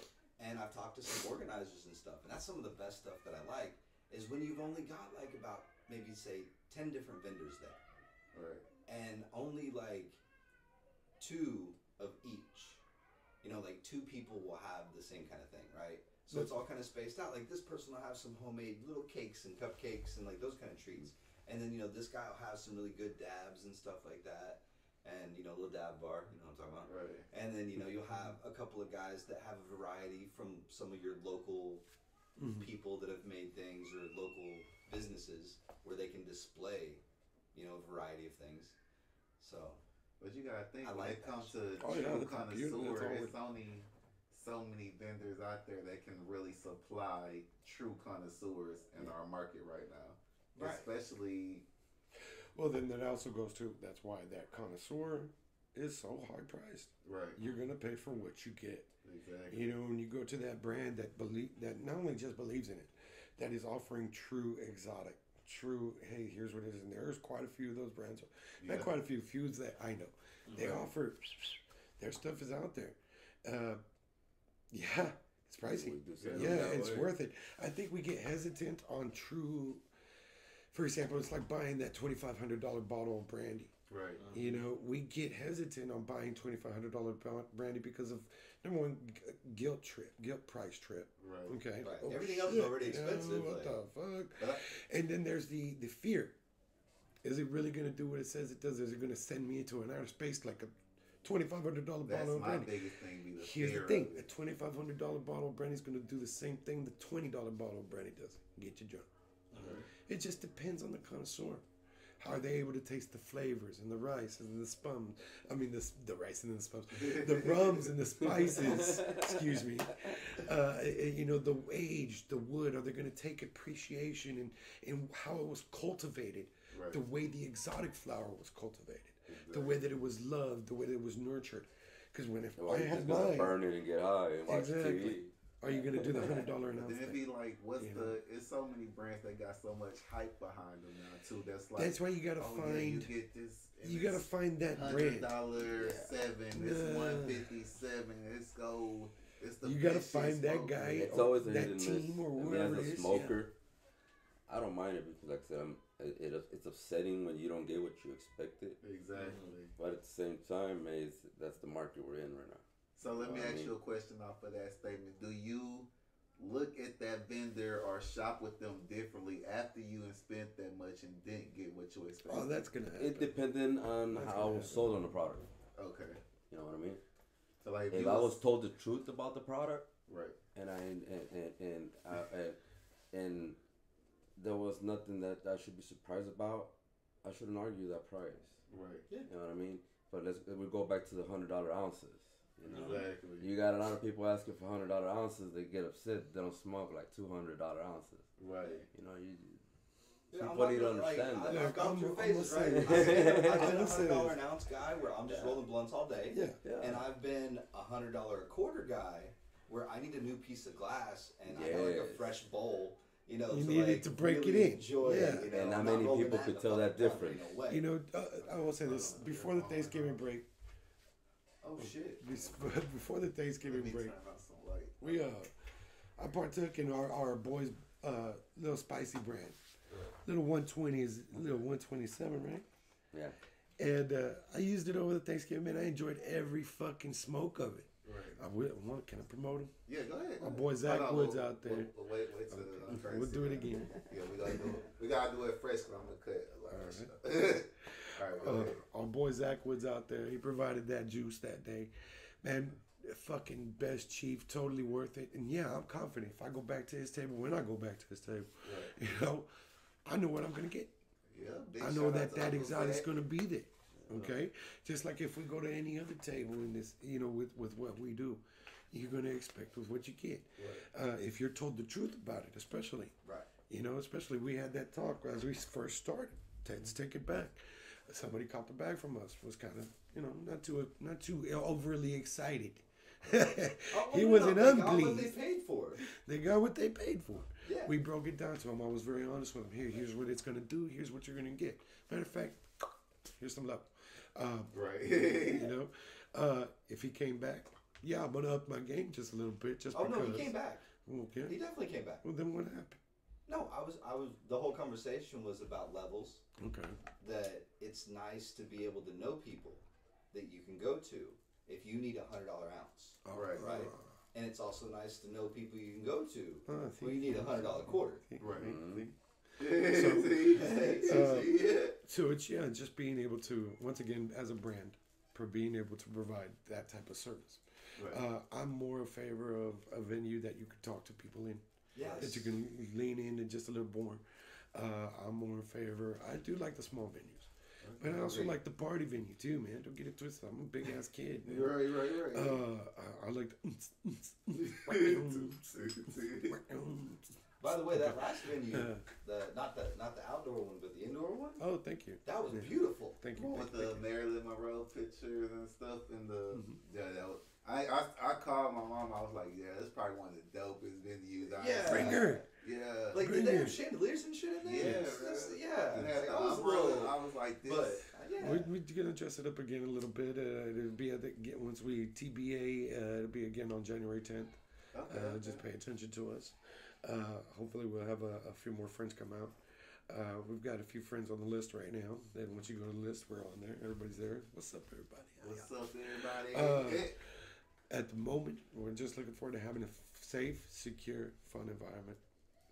and I've talked to some organizers and stuff, and that's some of the best stuff that I like is when you've only got like about maybe say ten different vendors there, Right. and only like two of each. You know, like two people will have the same kind of thing, right? So it's all kind of spaced out. Like this person will have some homemade little cakes and cupcakes and like those kind of treats, and then you know this guy will have some really good dabs and stuff like that, and you know little dab bar, you know what I'm talking about. Right. And then you know you'll have a couple of guys that have a variety from some of your local Mhm. people that have made things or local businesses where they can display, you know, a variety of things. So But you gotta think I when like it that comes to Oh, true that's beautiful. That's connoisseur, all it's only so many vendors out there that can really supply true connoisseurs in our market right now. Right. Especially Well, then that also goes to that's why that connoisseur is so high priced. right. You're gonna pay for what you get. Exactly. You know, when you go to that brand that believe that not only just believes in it, that is offering true exotic, true. Hey, here's what it is, and there's quite a few of those brands. Yeah. Not quite a few, few that I know. They Right. offer their stuff is out there. Uh, yeah, it's pricey. We do say Yeah, it Yeah, it's way. worth it. I think we get hesitant on true. For example, it's like buying that twenty five hundred dollar bottle of brandy. Right. You know, we get hesitant on buying twenty five hundred dollar brandy because of number one, g- guilt trip, guilt price trip. Right. Okay, Right. Oh, Everything else is shit, already you know, expensive, what like- the fuck? Uh, And then there's the the fear. Is it really going to do what it says it does? Is it going to send me into an outer space like a twenty five hundred dollar bottle of my brandy? biggest thing. The Here's fear the thing: a twenty five hundred dollar bottle of brandy is going to do the same thing the twenty dollar bottle of brandy does. Get you drunk. Right. It just depends on the connoisseur. How are they able to taste the flavors and the rice and the spum? I mean, the, the rice and the spums, the rums and the spices. excuse me. Uh, uh, you know, the age, the wood. Are they going to take appreciation in, in how it was cultivated? Right. The way the exotic flower was cultivated, the way that it was loved, the way that it was nurtured. Because when if Why I had mine, burn it and get high and watch Exactly. TV? Are you going to do the hundred dollar an But then it'd be like, what's You the? know? It's so many brands that got so much hype behind them now too. That's like That's why you got to oh, yeah, you find. get this. and you got to find that Hundred brand. dollar Yeah. seven. It's Yeah. one fifty seven. It's gold. It's the You gotta best shit find that smoking. guy It's or always a that team miss. or I mean, as a is, smoker, I don't mind it because, like I said, I'm, it, it, it's upsetting when you don't get what you expected. Exactly. But at the same time, man, it's, that's the market we're in right now. So let me Well, ask you a question off of that statement. Do you look at that vendor or shop with them differently after you and spent that much and didn't get what you expected? Oh, that's gonna happen. It depending on That's how I was sold on the product. okay. You know what I mean? So like, If you I was told the truth about the product, right, and I and and and uh, and, and there was nothing that I should be surprised about, I shouldn't argue that price. right, Yeah. You know what I mean? But let's we go back to the hundred dollar ounces. You know, exactly. you got a lot of people asking for hundred dollar ounces. They get upset. They don't smoke like two hundred dollar ounces. right. You know, you Yeah, I'm People not need to gonna, like, understand I- that. I've gone through phases, right? I've been, I've been a hundred dollar an ounce guy where I'm just Yeah. rolling blunts all day. Yeah. yeah. And I've been a hundred dollar a quarter guy where I need a new piece of glass and I got like a fresh bowl. You know, You to, needed like, to break it in. Enjoy Yeah. it, you know, And not I'm many people could tell that difference. You know, uh, I will say this before the Thanksgiving break. Oh shit. Before the Thanksgiving break, turn out some light. we uh, I partook in our our boys' uh little spicy brand. Little 120 is little 127, right? yeah. And uh, I used it over the Thanksgiving. Man, I enjoyed every fucking smoke of it. Right. I will, can I promote him? Yeah, go ahead. My boy Zach Woods we'll- out there. We'll, we'll wait, wait till the Okay. currency We'll do it again. Yeah, we gotta do it. We gotta do it fresh because I'm gonna cut a lot of stuff. Right, Uh, our boy Zach Woods out there. He provided that juice that day. Man, fucking best chief, totally worth it. And yeah, I'm confident. If I go back to his table, when I go back to his table, Right. you know, I know what I'm gonna get. Yeah, I know that that exotic's gonna be there. Okay, just like if we go to any other table in this, you know, with with what we do, you're gonna expect with what you get. Uh, if you're told the truth about it, especially, Right. you know, especially we had that talk as we first started. Let's take it back. Somebody caught the bag from us. Was kind of, you know, not too not too overly excited. Oh, he wasn't no, they got what they paid for. They got what they paid for. Yeah. We broke it down to him. I was very honest with him. Here, here's what it's gonna do. Here's what you're gonna get. Matter of fact, here's some love. Um, Right. you know, uh, if he came back, yeah, I'm gonna up my game just a little bit, just Oh because. no, he came back. Okay. He definitely came back. Well, then what happened? No, I was, I was. The whole conversation was about levels. Okay. That it's nice to be able to know people that you can go to if you need a hundred dollar ounce, All Right. right? And it's also nice to know people you can go to Uh, when you need a hundred dollar quarter. Right. Mhm. See? See? See? uh, So it's yeah, just being able to once again as a brand, for being able to provide that type of service. Right. Uh, I'm more in favor of a venue that you can talk to people in, Yes. that you can lean in and just a little more. Uh, I'm more in favor. I do like the small venues, but I also Okay. like the party venue too, man. Don't get it twisted. I'm a big ass kid. man. Right, right, right. Uh, I, I like the. By the way, that last venue, Uh. the not the not the outdoor one, but the indoor one, oh, thank you. that was Yeah. beautiful. Thank you. with Thank, the thank Marilyn Monroe pictures and stuff and the Mhm. yeah that was, I, I I called my mom I was like yeah that's probably one of the dopest venues I Yeah. Bring her. yeah Like, Bring did they it. have chandeliers and shit in there? Yeah, That's- right. yeah. It It's had I was a I was like this but yeah. We, we're gonna dress it up again a little bit. Uh, it'll be at the, once we TBA. Uh, it'll be again on January 10th. okay, Uh, okay. just pay attention to us. Uh, hopefully, we'll have a, a few more friends come out. Uh, we've got a few friends on the list right now. Then once you go to the list, we're on there. Everybody's there. What's up, everybody? What's up everybody Uh, At the moment, we're just looking forward to having a f- safe, secure, fun environment.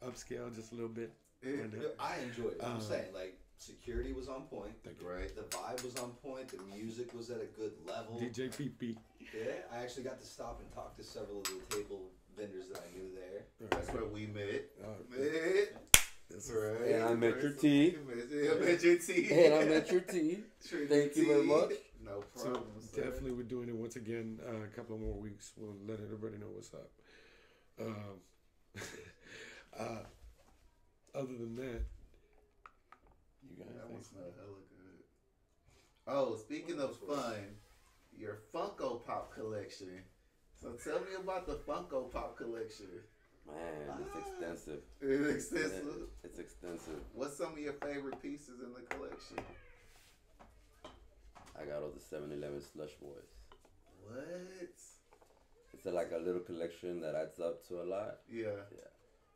Upscale just a little bit. right now. No, I enjoyed it. I'm Um, saying, like, security was on point. Thank you. right The vibe was on point. The music was at a good level. DJ PP. Yeah, I actually got to stop and talk to several of the table vendors that I knew there. that's where we met Uh, met this is- right And I met your so- I met your tea And I met your tea. Thank you very much. No So problem sir. definitely, we're doing it once again. Uh, a couple of more weeks. We'll let everybody know what's up. Um, uh, other than that, you guys That one think? smelled hella good. Oh, speaking of fun, your Funko Pop collection. So tell me about the Funko Pop collection. Man, it's extensive. It's extensive. It's extensive. What's some of your favorite pieces in the collection? I got all the 7-Eleven slush boys. What? It's a, like a little collection that adds up to a lot. Yeah.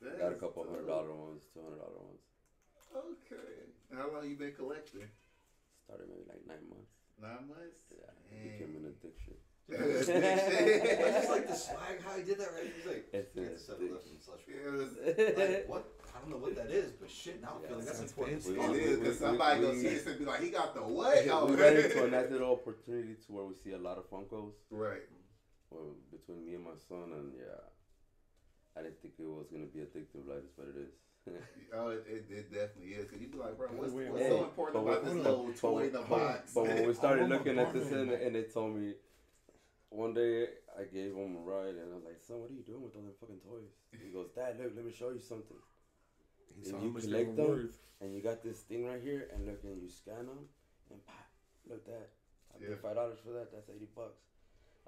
That's Got a couple hundred dollar ones, two hundred dollar ones. Okay. How long you been collecting? Started maybe like nine months. Nine months. Yeah, it became an addiction. That's I just like the swag how he did that right. He's like, It's get an the seven addiction. eleven slush. Like what? I don't know what that is, but shit. Now I feel like that's Sounds important. fancy. stuff. It is because somebody we- gonna see this and be like, he got the what? Oh, we ran into a nice little opportunity to where we see a lot of Funkos right. well, between me and my son, and yeah, I didn't think it was gonna be addictive like this, but it is. Oh, it, it, it definitely is. Cause you be like, bro, what's, what's wait, so important about this hold little toy in the but, box? but when we started looking at this apartment and, back. and they told me one day I gave him a ride and I was like, son, what are you doing with all them fucking toys? He goes, Dad, look, let me show you something. He If saw you how much they collect them, worth. And you got this thing right here, and look, and you scan them, and pop, look that. I Yeah. paid five dollars for that. That's eighty bucks.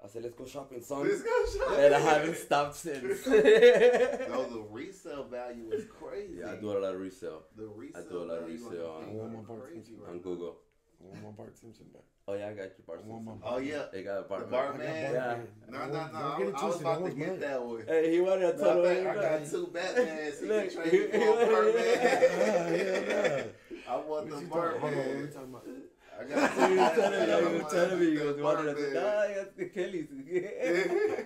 I said, let's go shopping, son. Let's go shopping. and I haven't stopped since. No, the resale value is crazy. yeah, I do a lot of resale The resale I do a lot of value on resale on- things on are my box crazy and right on. Google. I want my Bart Simpson back. Oh yeah, I got you, Bar I want my Simpson. Oh yeah. They got a bar. The bar- I got Man. Yeah. No, I no, no. don't I, I was about to get mine. that one. Hey, he wanted to Matter tell of me. fact, I got two Batmans. He Look, can trade he- for a Birdman. yeah, I want the you talking- Hold on, what are we talking about? I He got was two telling me, he Batmans. was telling me, he goes, The to Birdman. nah, I got the Kellys.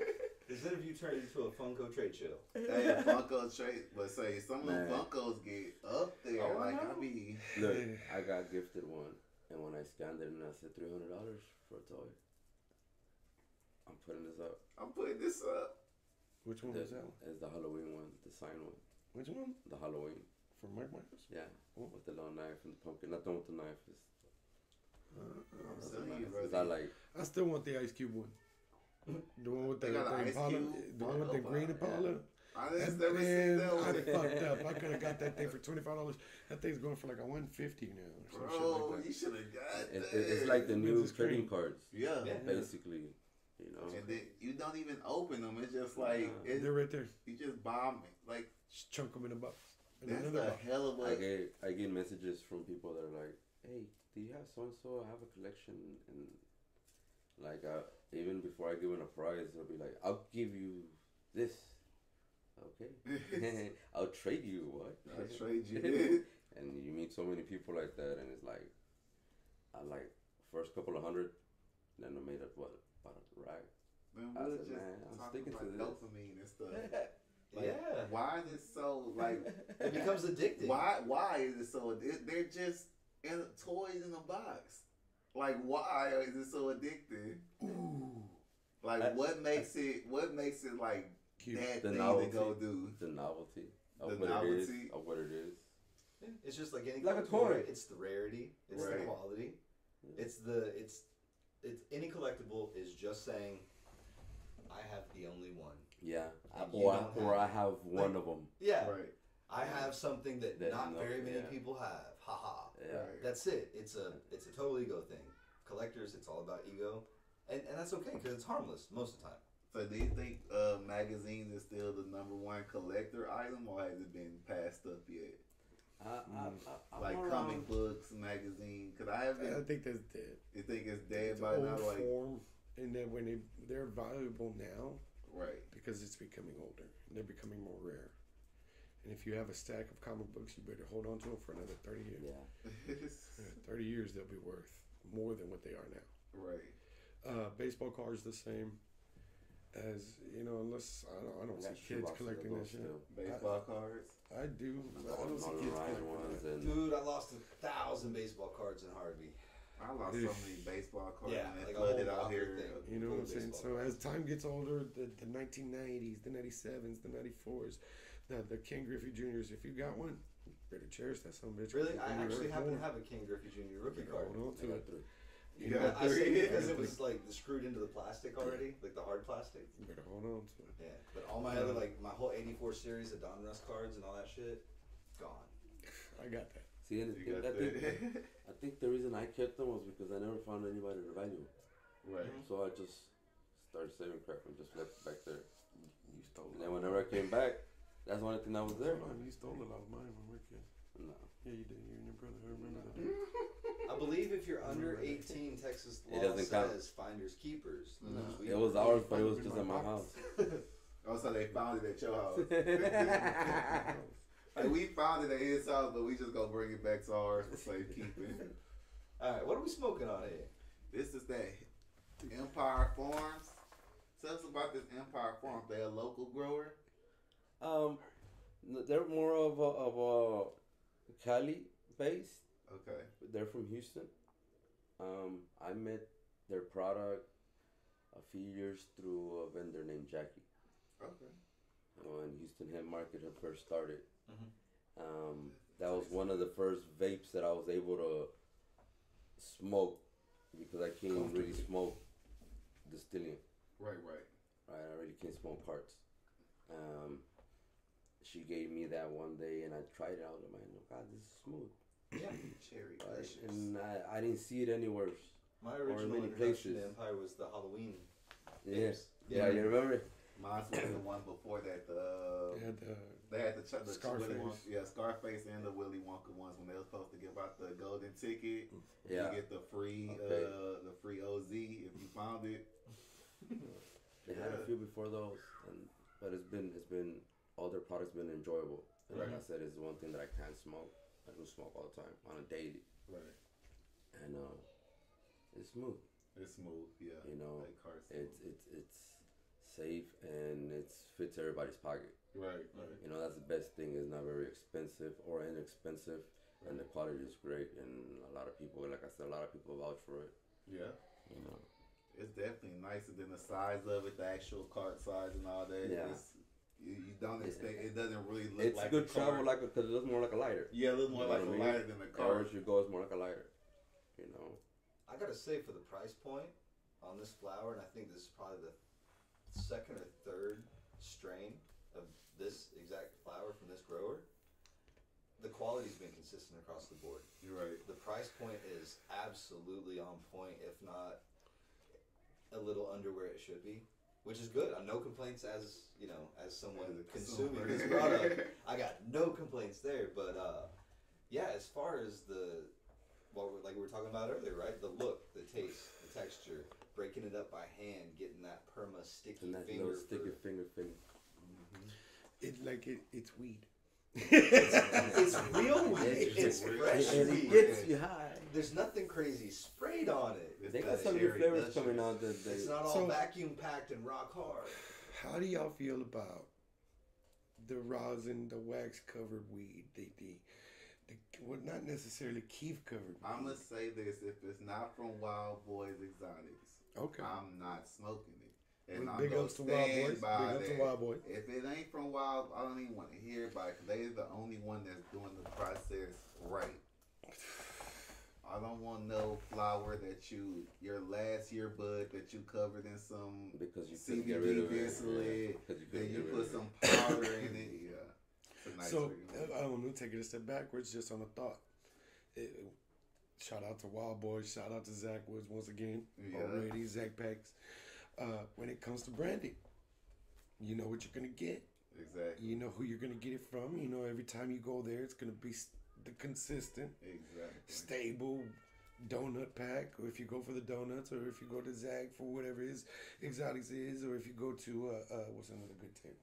Instead of you turning into a Funko trade show. Hey, Funko trade, but say some of them Man. Funkos get up there. Oh, like no. I be, Look, I got gifted one, and when I scanned it, and I said three hundred dollars for a toy. I'm putting this up. I'm putting this up. Which one The, was that one? it's the Halloween one, the sign one, Which one? the Halloween. From Mike Myers? Yeah, Oh. with the little knife and the pumpkin. Not the one with the knife. It's, uh, I'm it's telling you, bro. It's like I still want the Ice Cube one. The one with the, They got the Ice Impala, Cube the one with the oh, green Pop, Impala. I That, just never seen man, that I fucked up. I could have got that thing for twenty five dollars. That thing's going for like a one fifty now. Or some shit Bro, like you that. should have got it, that. it, it's like the It's new trading cards, yeah. Yeah. basically. You know. And then you don't even open them. It's just like Nah. it, They're right there. you just bomb it. Like Just chunk them in a box. In that's another the box. hell of I a. get I get messages from people that are like, "Hey, do you have so and so? I have a collection." And like, uh, even before I give them a prize, they'll be like, "I'll give you this." Okay, I'll trade you what? I trade you. and you meet so many people like that, and it's like, I like first couple of hundred, then I made up what about a rack. Man, I we're said, just man, I'm talking sticking to about this. dopamine and stuff. Like, yeah. Why is it so like? It becomes addicting. Why? Why is it so? it- They're just in toys in a box. Like, why is it so addicting? Ooh. Like, what makes it? What makes it like Cute. that The thing novelty. to go do? the novelty of The what it is, of what it is. Yeah, It's just like any Like a collectible, toy. It's the rarity. It's the quality. Yeah. It's the it's it's any collectible is just saying, I have the only one. Yeah, I, or I, don't or I have have one of them. Yeah, Right. I have something that, That not no- very many yeah. people have. Ha ha. Yeah, Right. That's it. It's a it's a total ego thing. Collectors, it's all about ego, and and that's okay because it's harmless most of the time. So, do you think uh, magazines is still the number one collector item, or has it been passed up yet? I, I, I, I'm Like around- comic books, magazine? Because I I haven't. think that's dead. You think it's dead It's by old now? Like, form, and then when they they're valuable now right. because it's becoming older and they're becoming more rare. And if you have a stack of comic books, you better hold on to them for another thirty years. Yeah, Yeah, thirty years, they'll be worth more than what they are now. right. Uh, baseball cards the same as you know, unless I don't, I don't see kids collecting of that shit. still. Baseball cards. I do. but I All don't see kids collecting ones that. and Dude, I lost a thousand baseball cards in Harvey. I lost so many baseball cards Yeah, and like it a whole flooded out here. thing. You know what I'm saying? baseball So as time gets older, the, the 1990s, the 97s, the 94s, the, the Ken Griffey Juniors, if you got one, better cherish that son of a bitch. Really, I actually happen to have a Ken Griffey Jr. rookie Better card. Hold on to got it. Three. You Yeah, got I say three. because it was like screwed into the plastic already, like the hard plastic. You better hold on to it. Yeah, but all my other like my whole '84 series of Donruss cards and all that shit, gone. I got that. See, and You I got think. I think the reason I kept them was because I never found anybody to value. them. right. So I just started saving crap and just left it back there. You stole And then whenever I came back, that's the only thing that was there. Hold on, You stole a lot of mine when we were kids. No. Yeah, you did. You and your brother. I remember that. Mm-hmm. I believe if you're under 18, Texas It law doesn't count. says finders keepers. No. which It was ours, but it was just my at my house. Oh, so they found it at your house. Hey, we found it at his house, but we just gonna bring it back to ours for safekeeping. All right, what are we smoking on here? This is that Empire Farms. Tell us about this Empire Farms. They're a local grower. Um, they're more of a, of a Cali based. Okay. They're from Houston. Um, I met their product a few years through a vendor named Jackie. Okay. When Houston Head Market had first started. Mhm. Um, that was one of the first vapes that I was able to smoke because I can't really smoke distilling. Right, right. Right, I really can't smoke parts. Um, she gave me that one day and I tried it. I was like, man, God, this is smooth. Yeah, Cherry Right? And I, I didn't see it anywhere. my Or original many places. to Empire was the Halloween. Yes. vapes. Yeah, you remember? Mine was the one before that. The They had the they had the, ch- the Scarface. Willy Wonka, yeah, Scarface and the Willy Wonka ones when they were supposed to give out the golden ticket. Yeah. You get the free Okay. uh the free OZ if you found it. They had a few before those, and but it's been it's been all their products been enjoyable. And Like I said, it's one thing that I can't smoke. I do smoke all the time on a daily, Right. and uh, it's smooth. It's smooth, yeah. You know, Like It's it's it's safe and it fits everybody's pocket. right, right. You know, that's the best thing. It's not very expensive or inexpensive, and the quality is great. And a lot of people, like I said, a lot of people vouch for it. Yeah. You know, It's definitely nicer than the size of it, the actual cart size and all that. Yeah. It's, you, you don't It's- expect it doesn't really look it's like good a cart. travel, like because it looks more like a lighter. Yeah, it looks more You know like a I mean? lighter than a Everywhere cart. you go, it's more like a lighter. You know, I gotta say, for the price point on this flower, and I think this is probably the second or third strain of this exact flower from this grower, the quality's been consistent across the board. You're right. The price point is absolutely on point, if not a little under where it should be, which is good. Uh, No complaints as you know, as someone consuming this product. I got no complaints there. But uh, yeah, as far as the what we like we were talking about earlier, right? The look, the taste, the texture, breaking it up by hand, getting that perma sticky and that finger. little sticky finger thing. it like it, it's weed. It's real weed. It's- It's it's- fresh and weed. it gets you high. There's nothing crazy sprayed on it. It's They got some new cherry flavors coming out that they. It's not all So- vacuum packed and rock hard. How do y'all feel about the rosin, the wax covered weed, the the, the well, not necessarily kief covered. I'm gonna say this: if it's not from Wild Boys Exotics, okay. I'm not smoking it. And Well, I'm big gonna ups to Wild stand Boys. Big by ups to that. Wild Boys. If it ain't from Wild, I don't even want to hear about it because they're the only one that's doing the process right. I don't want no flower that you your last year bud that you covered in some because you couldn't get rid of it. distillate. Because you then you put some powder in it. Yeah, nice so ring. uh, I'm gonna take it a step backwards, just on a thought. It, shout out to Wild Boys. Shout out to Zach Woods once again. Yeah. Already Zach Packs. Uh, when it comes to branding, you know what you're gonna get. exactly, You know who you're gonna get it from. You know every time you go there, it's gonna be the consistent, exactly. stable donut pack. Or if you go for the donuts, or if you go to Zag for whatever his exotics is, or if you go to uh, uh, what's another good table?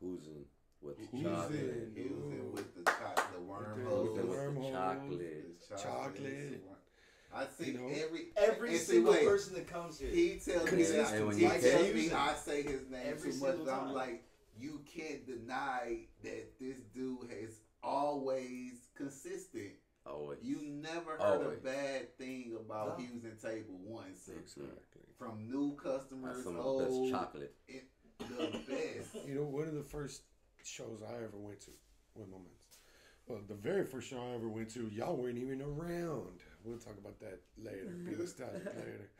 Who's in with Who's chocolate? in? Using with the cho- the wormhole. Who's in with Wormhole. the chocolate? Chocolate. I see You know? every Every single wait, person that comes here. He tells me that Consistent. And when he tells taste me it, I say his name every too much. single I'm time. like, you can't deny that this dude has always consistent. Always. You never heard Always. a bad thing about No. Hughes and Table once. Exactly. From new That's customers, some of the old, best chocolate. it, the best. You know, one of the first shows I ever went to with Moments. Well, the very first show I ever went to, y'all weren't even around. We'll talk about that later. Be nostalgic later.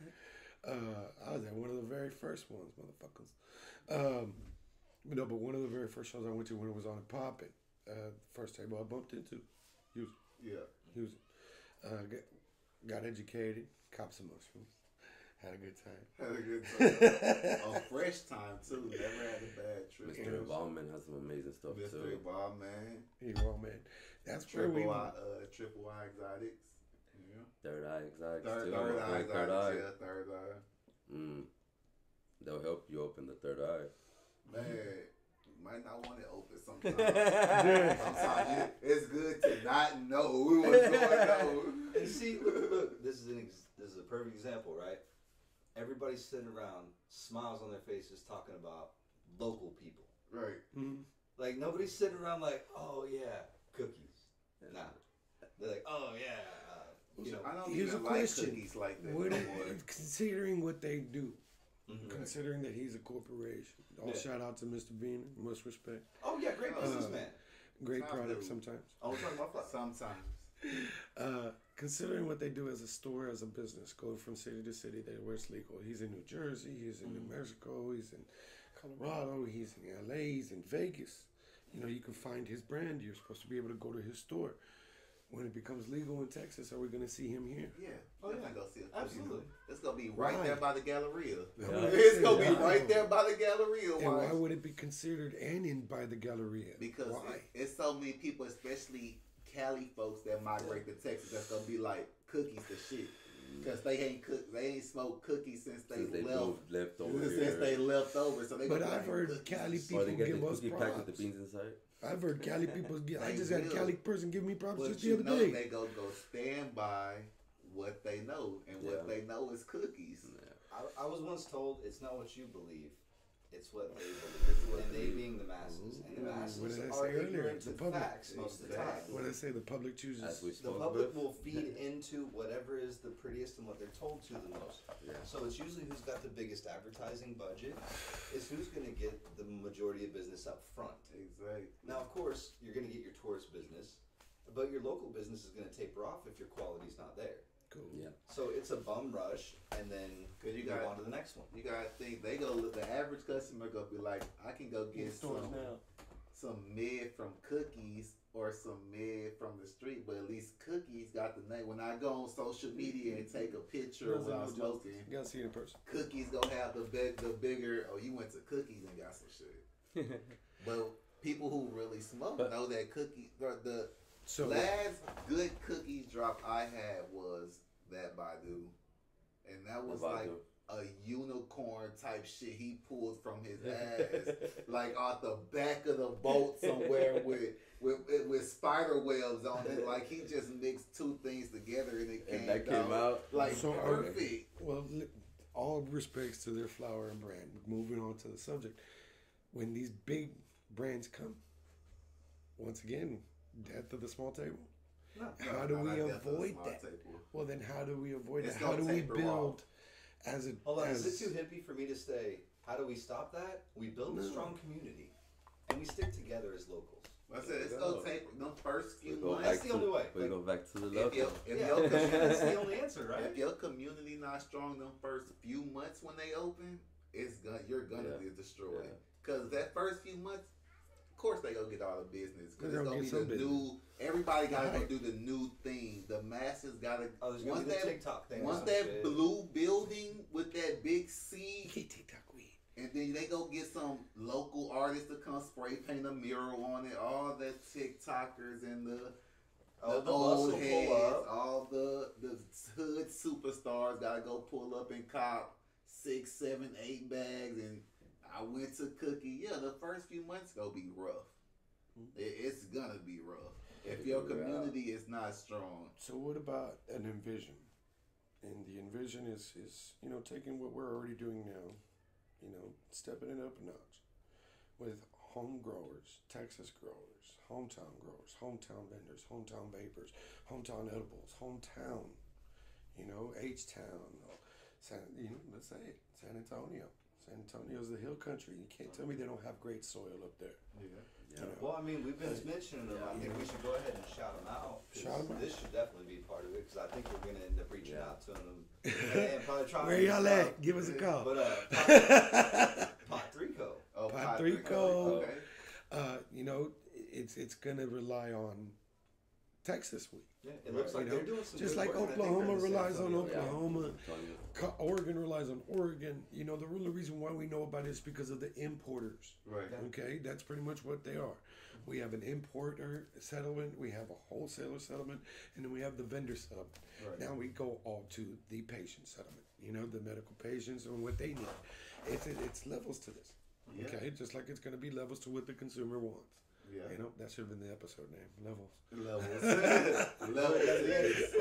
Uh, I was at one of the very first ones, motherfuckers. Um, but no, but one of the very first shows I went to when it was on a poppin', uh, first table I bumped into, he was Yeah. he was uh, got, got educated, copped some mushrooms, had a good time. Had a good time. a fresh time too. Never had a bad trip. Mr. Ballman has some amazing stuff Mystery too. Ball Man. You know, man, that's where we. Triple I, uh, Triple I Exotics. Yeah. Third Eye Exotics Third, too. third My eye, friend Third Eye. yeah, third eye. Mm. They'll help you open the third eye. Man, you might not want it open sometimes. sometimes it's good to not know what's going on. And see, look, look, this is an ex- this is a perfect example, right? Everybody's sitting around, smiles on their faces, talking about local people. Right. Mhm. Like nobody's sitting around like, oh yeah, cookies. Nah, they're like, oh yeah, you know. I don't Here's even a like question. cookies like that What no considering what they do, Mhm. considering that he's a corporation. All Yeah. shout out to Mr. Bean, most respect. Oh yeah, great Uh, businessman. Great Sounds product good. sometimes. Oh, talking about fly. Sometimes. Uh, considering what they do as a store, as a business, going from city to city, They where it's legal. He's in New Jersey, he's in New Mexico, he's in Colorado, he's in LA, he's in Vegas. You know, you can find his brand. You're supposed to be able to go to his store. When it becomes legal in Texas, are we going to see him here? Yeah. Oh, definitely yeah. Go see him. Absolutely. It's gonna be right Why? there by the Galleria. Yeah. It's gonna be right there by the Galleria. And why Why? would it be considered and in by the Galleria? Because why? it, it's so many people, especially Cali folks that migrate to Texas, that's gonna be like cookies to shit. Mm. Cause they ain't cook, they ain't smoked cookies since they, Since they left. moved left over since here. they left over, so they. But gonna be I've like, heard cookies Cali and shit. or they people get give the us cookie packed with the beans inside. I've heard Cali people get. I They just had a. Cali person give me props But just you the know other day. they go go stand by what they know, and what they know is cookies. I, I was once told it's not what you believe, it's what they believe, and they being the masses, and the Ooh, what masses did I are earlier? ignorant The to public. facts most of the time. Exactly. What did I say? The public chooses. As we The public with. will feed into whatever is the prettiest and what they're told to the most. Yeah. So it's usually who's got the biggest advertising budget, is who's going to get the majority of business up front. Exactly. Now, of course, you're going to get your tourist business, but your local business is going to taper off if your quality's not there. Cool. Yeah. So it's a bum rush, and then Cause you move got- on to the next one. You gotta think they go look. The average customer gonna be like, I can go get some some mid from cookies or some mid from the street, but at least cookies got the name. When I go on social media and take a picture Those when are I'm good smoking, You gotta see it in person. cookies gonna have the big, the bigger. Oh, you went to cookies and got some shit. But people who really smoke But- know that cookie. The, the So last good cookies drop I had was that Badu, and that was like a unicorn type shit he pulled from his ass, like off the back of the boat somewhere with with with spider webs on it. Like he just mixed two things together and it came, and that came out. like So are- perfect. Well, all respects to their flower and brand. Moving on to the subject, when these big brands come, once again, death of the small table. No. How do we not death of the avoid that? table. Well, then how do we avoid It's it? How do we build as a Hold on, as is it too hippie for me to say, how do we stop that? We build a strong community, and we stick together as locals. I said it's Yeah. gonna take them first We few go months. That's the to, only way. We Like- go back to the If local. your, if Yeah, your community, that's the only answer, right? if your community not strong them first few months when they open, it's gonna you're gonna Yeah. be destroyed. Yeah. Cause that first few months, of course they gonna get all the business. Cause it's gonna gonna be the business. new. Everybody gotta go do the new thing. The masses gotta. Oh, there's gonna once be the that TikTok thing. or once that shit. blue building with that big C, TikTok weed. and then they go get some local artists to come spray paint a mural on it. All the TikTokers and the oh, the, the old heads, all the the hood superstars gotta go pull up and cop six, seven, eight bags, and I went to Cookie. Yeah, the first few months gonna be rough. Mm-hmm. It, it's gonna be rough if your community is not strong. So what about an envision? And the envision is is you know taking what we're already doing now, you know, stepping it up a notch with home growers, Texas growers, hometown growers, hometown vendors, hometown vapors, hometown edibles, hometown, you know, H town, San, you know, let's say it, San Antonio. San Antonio's the hill country. You can't tell me they don't have great soil up there. Yeah. Yeah. You know? Well, I mean, we've been mentioning them. I think we should go ahead and shout them out. 'cause Shout 'em out. This should definitely be part of it because I think we're gonna end up reaching Yeah. out to them and probably trying. Where y'all stuff. at? Give us a call. But uh, Pot, Pot Rico. Oh, Patrico. Patrico, Okay. uh, you know, it's it's gonna rely on Texas weed. Yeah, it looks Right. like You know, they're doing some just good like work, and I think Oklahoma they're in the San relies on Oklahoma. Telling you. Co- Oregon relies on Oregon. You know, the only reason why we know about it is because of the importers. Right. Okay, that's pretty much what they are. We have an importer settlement, we have a wholesaler settlement, and then we have the vendor settlement. Right. Now we go all to the patient settlement. You know, the medical patients and what they need. It's it's levels to this. Yeah. Okay, just like it's going to be levels to what the consumer wants. Yeah. You know, that should have been the episode name. Levels. Levels. Levels.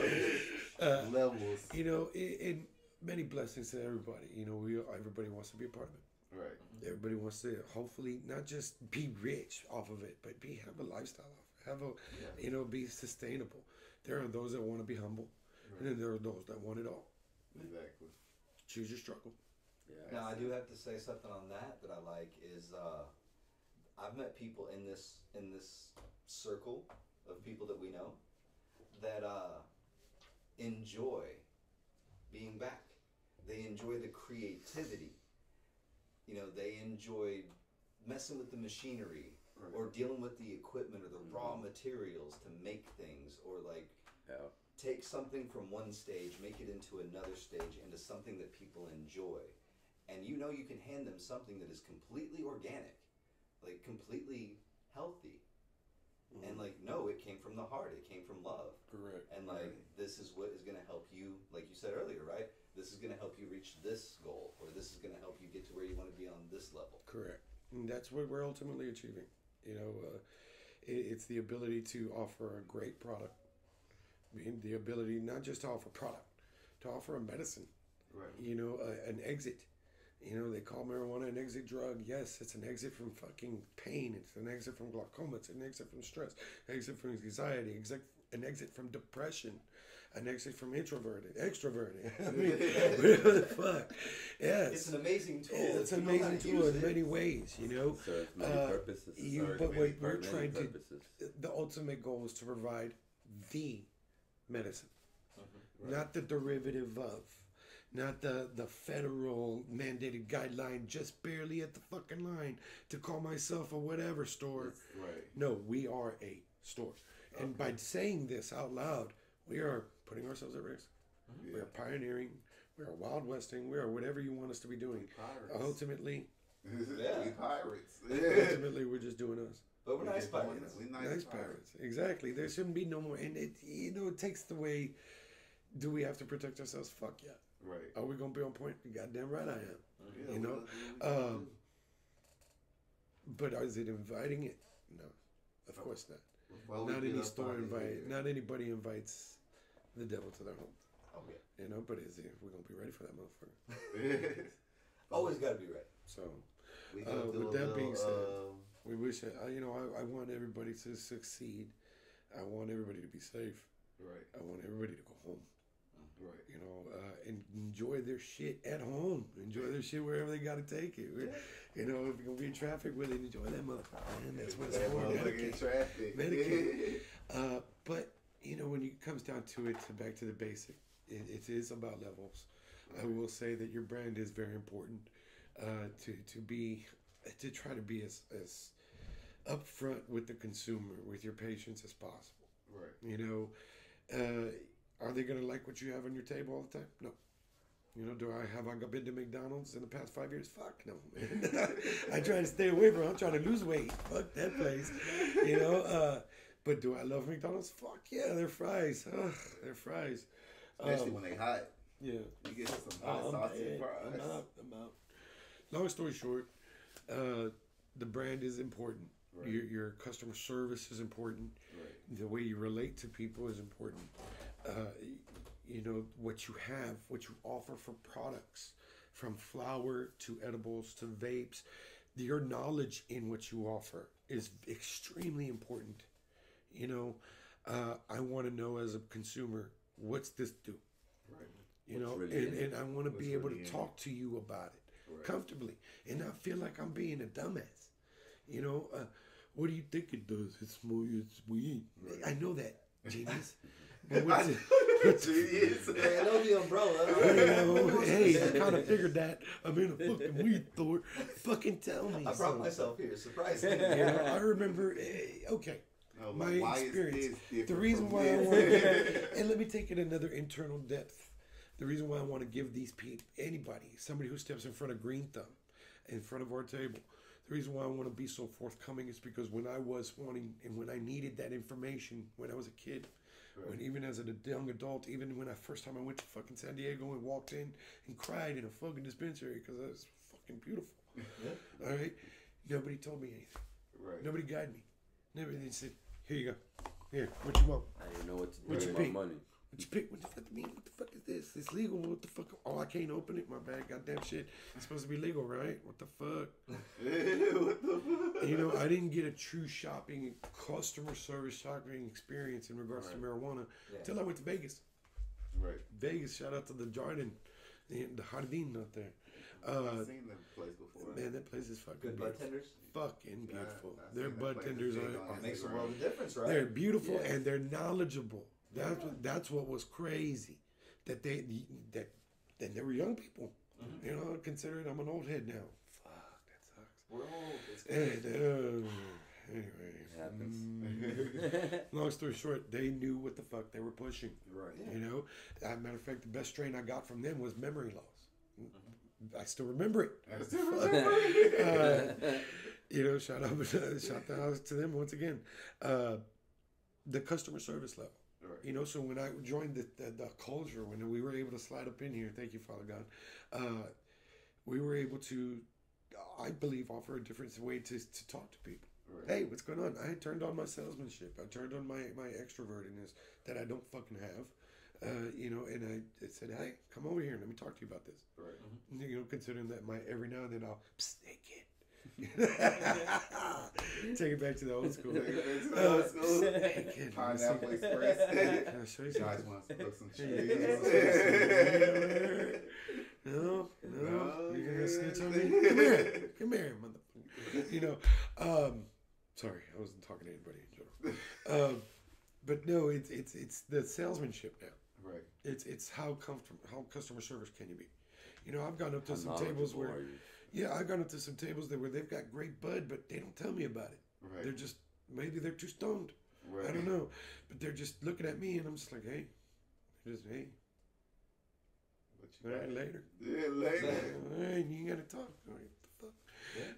Uh, Levels. you know, it, it many blessings to everybody. You know, we everybody wants to be a part of it. Right. Everybody wants to hopefully not just be rich off of it, but be have a lifestyle off. it. Have a Yeah. you know be sustainable. There are those that want to be humble, and then there are those that want it all. Exactly. Choose your struggle. Yeah. Now I do have to say something on that that I like is uh, I've met people in this in this circle of people that we know that uh, enjoy being back. They enjoy the creativity. You know, they enjoy messing with the machinery Right. or dealing with the equipment or the raw materials to make things or like Yeah. take something from one stage, make it into another stage, into something that people enjoy. And you know you can hand them something that is completely organic, like completely healthy. And like, no, it came from the heart, it came from love. Correct. And like, this is what is going to help you, like you said earlier, right? This is going to help you reach this goal, or this is going to help you get to where you want to be on this level. Correct. And that's what we're ultimately achieving. You know, uh, it, it's the ability to offer a great product. I mean, the ability not just to offer product, to offer a medicine. Right. You know, a, an exit. You know, they call marijuana an exit drug. Yes, it's an exit from fucking pain. It's an exit from glaucoma. It's an exit from stress. Exit from anxiety. Exit, an exit from depression. An exit from introverted, extroverted. I mean, whatever the fuck. Yes. It's an amazing tool. It's an you know how amazing tool in it. many ways, you know. Serves many Uh, purposes. you- Serves but what we're many trying to, the ultimate goal is to provide the medicine, Right. not the derivative of, not the the federal mandated guideline, just barely at the fucking line to call myself a whatever store. Right. No, we are a store, and by saying this out loud, we are putting ourselves at risk. We are pioneering. We are wild westing. We are whatever you want us to be doing. Pirates. Ultimately, Yeah. We pirates. ultimately, we're just doing us. But we're We nice pirates. it. We Nice, nice, pirates. Exactly. There shouldn't be no more. And it, you know, it takes the way. Do we have to protect ourselves? Fuck yeah. Right. Are we gonna be on point? Goddamn right I am. Yeah, You know, gonna do what we gonna um. But is it inviting it? No, of course not. Well, not any store invite. Not anybody invites the devil to their home. Oh, yeah. You know, but is it? We're gonna be ready for that motherfucker. Always got to be ready. So we Uh, with that being little, said, um, we wish. I, you know, I, I want everybody to succeed. I want everybody to be safe. right, I want everybody to go home. Right. you know, uh, enjoy their shit at home. Enjoy their shit wherever they got to take it. You know, if you're gonna be in traffic with it, enjoy that motherfucker. Man, that's what it's for. motherfucker in traffic. Medicaid. Uh, but you know, when it comes down to it, to back to the basic, it, it is about levels. I will say that your brand is very important uh, to to be to try to be as as upfront with the consumer, with your patients as possible. right. You know, uh, are they gonna like what you have on your table all the time? No. You know, do I have I been to McDonald's in the past five years? Fuck no, man. I try to stay away from. it. I'm trying to lose weight. Fuck that place. You know, uh, but do I love McDonald's? Fuck yeah, their fries. Ugh, their fries. Especially Um, when they hot. Yeah. You get some hot saucy dead. fries. I'm out. I'm out. Long story short, uh, the brand is important. Right. Your, your customer service is important. Right. The way you relate to people is important. Uh, you know what you have, what you offer for products, from flour to edibles to vapes. Your knowledge in what you offer is extremely important. You know, uh, I want to know as a consumer, what's this do? Right. you What's know really and, and i want to be able really to talk to you about it Right. comfortably and not feel like i'm being a dumbass you know uh, what do you think it does it's more it's weed Right. i know that genius what's know it, what Genius. Hey, I know the umbrella. you hey, I kind of figured that. I'm in a fucking weed store. Fucking tell me. I brought something. myself here, surprisingly. You know, I remember. eh, Okay, Oh, my why is experience. this The reason from why I want to, and let me take it another internal depth. The reason why I want to give these people, anybody, somebody who steps in front of Green Thumb, in front of our table, the reason why I want to be so forthcoming is because when I was wanting and when I needed that information when I was a kid, when even as a young adult, even when I first time I went to fucking San Diego and walked in and cried in a fucking dispensary because it was fucking beautiful. All right, nobody told me anything. Right. Nobody guided me. Nobody they said, "Here you go. Here, what you want? I didn't know what to do What with my money. What you pick? What the fuck mean? What the fuck is this? It's legal. What the fuck? Oh, I can't open it. My bad. Goddamn shit. It's supposed to be legal, right? What the fuck? what the fuck? You know, I didn't get a true shopping, customer service shopping experience in regards to Right. marijuana Yeah. until I went to Vegas. Right. Vegas, shout out to the Jordan, the, the Jardín out there. I've Uh, seen that place before. man, that place is fucking Good beautiful. bartenders. Fucking beautiful. I've Their seen that bud tenders are, big on are It makes a world of difference, right? They're beautiful Yeah. and they're knowledgeable. That's what that's what was crazy. That they that that they were young people. Mm-hmm. You know, considering I'm an old head now. Fuck, that sucks. We're old. It's And, uh, anyway, It happens. mm, long story short, they knew what the fuck they were pushing. Right. You know, as a matter of fact, the best strain I got from them was memory loss. I still remember it. I still remember it. Uh, you know, shout out, shout out to them once again. Uh, the customer service level. You know, so when I joined the, the, the culture, when we were able to slide up in here, thank you, Father God, uh, we were able to, I believe, offer a different way to, to talk to people. Right. Hey, what's going on? I turned on my salesmanship. I turned on my, my extrovertedness that I don't fucking have. Uh, you know, and I, I said, hey, come over here and let me talk to you about this. Right. You know, considering that my every now and then I'll, psst, hey kid. Take it back to the old school. Take back to Uh, the old school. Hey kid, let me see- Pineapple Express. Can I show you Guys something? wants to cook some cheese. No, no, No, you gonna snitch on me? Come here, come here, motherfucker. You know, um, sorry, I wasn't talking to anybody in general. Um, but no, it's it's it's the salesmanship now. Right. It's it's how comfortable, how customer service can you be? You know, I've gone up to How some tables where, are you? Yeah, I've gone up to some tables that where they've got great bud, but they don't tell me about it. Right. They're just maybe they're too stoned. right. I don't know, but they're just looking at me, and I'm just like, hey, just hey, What you all right, later. Yeah, later. All right, you gotta talk. All right, what the fuck?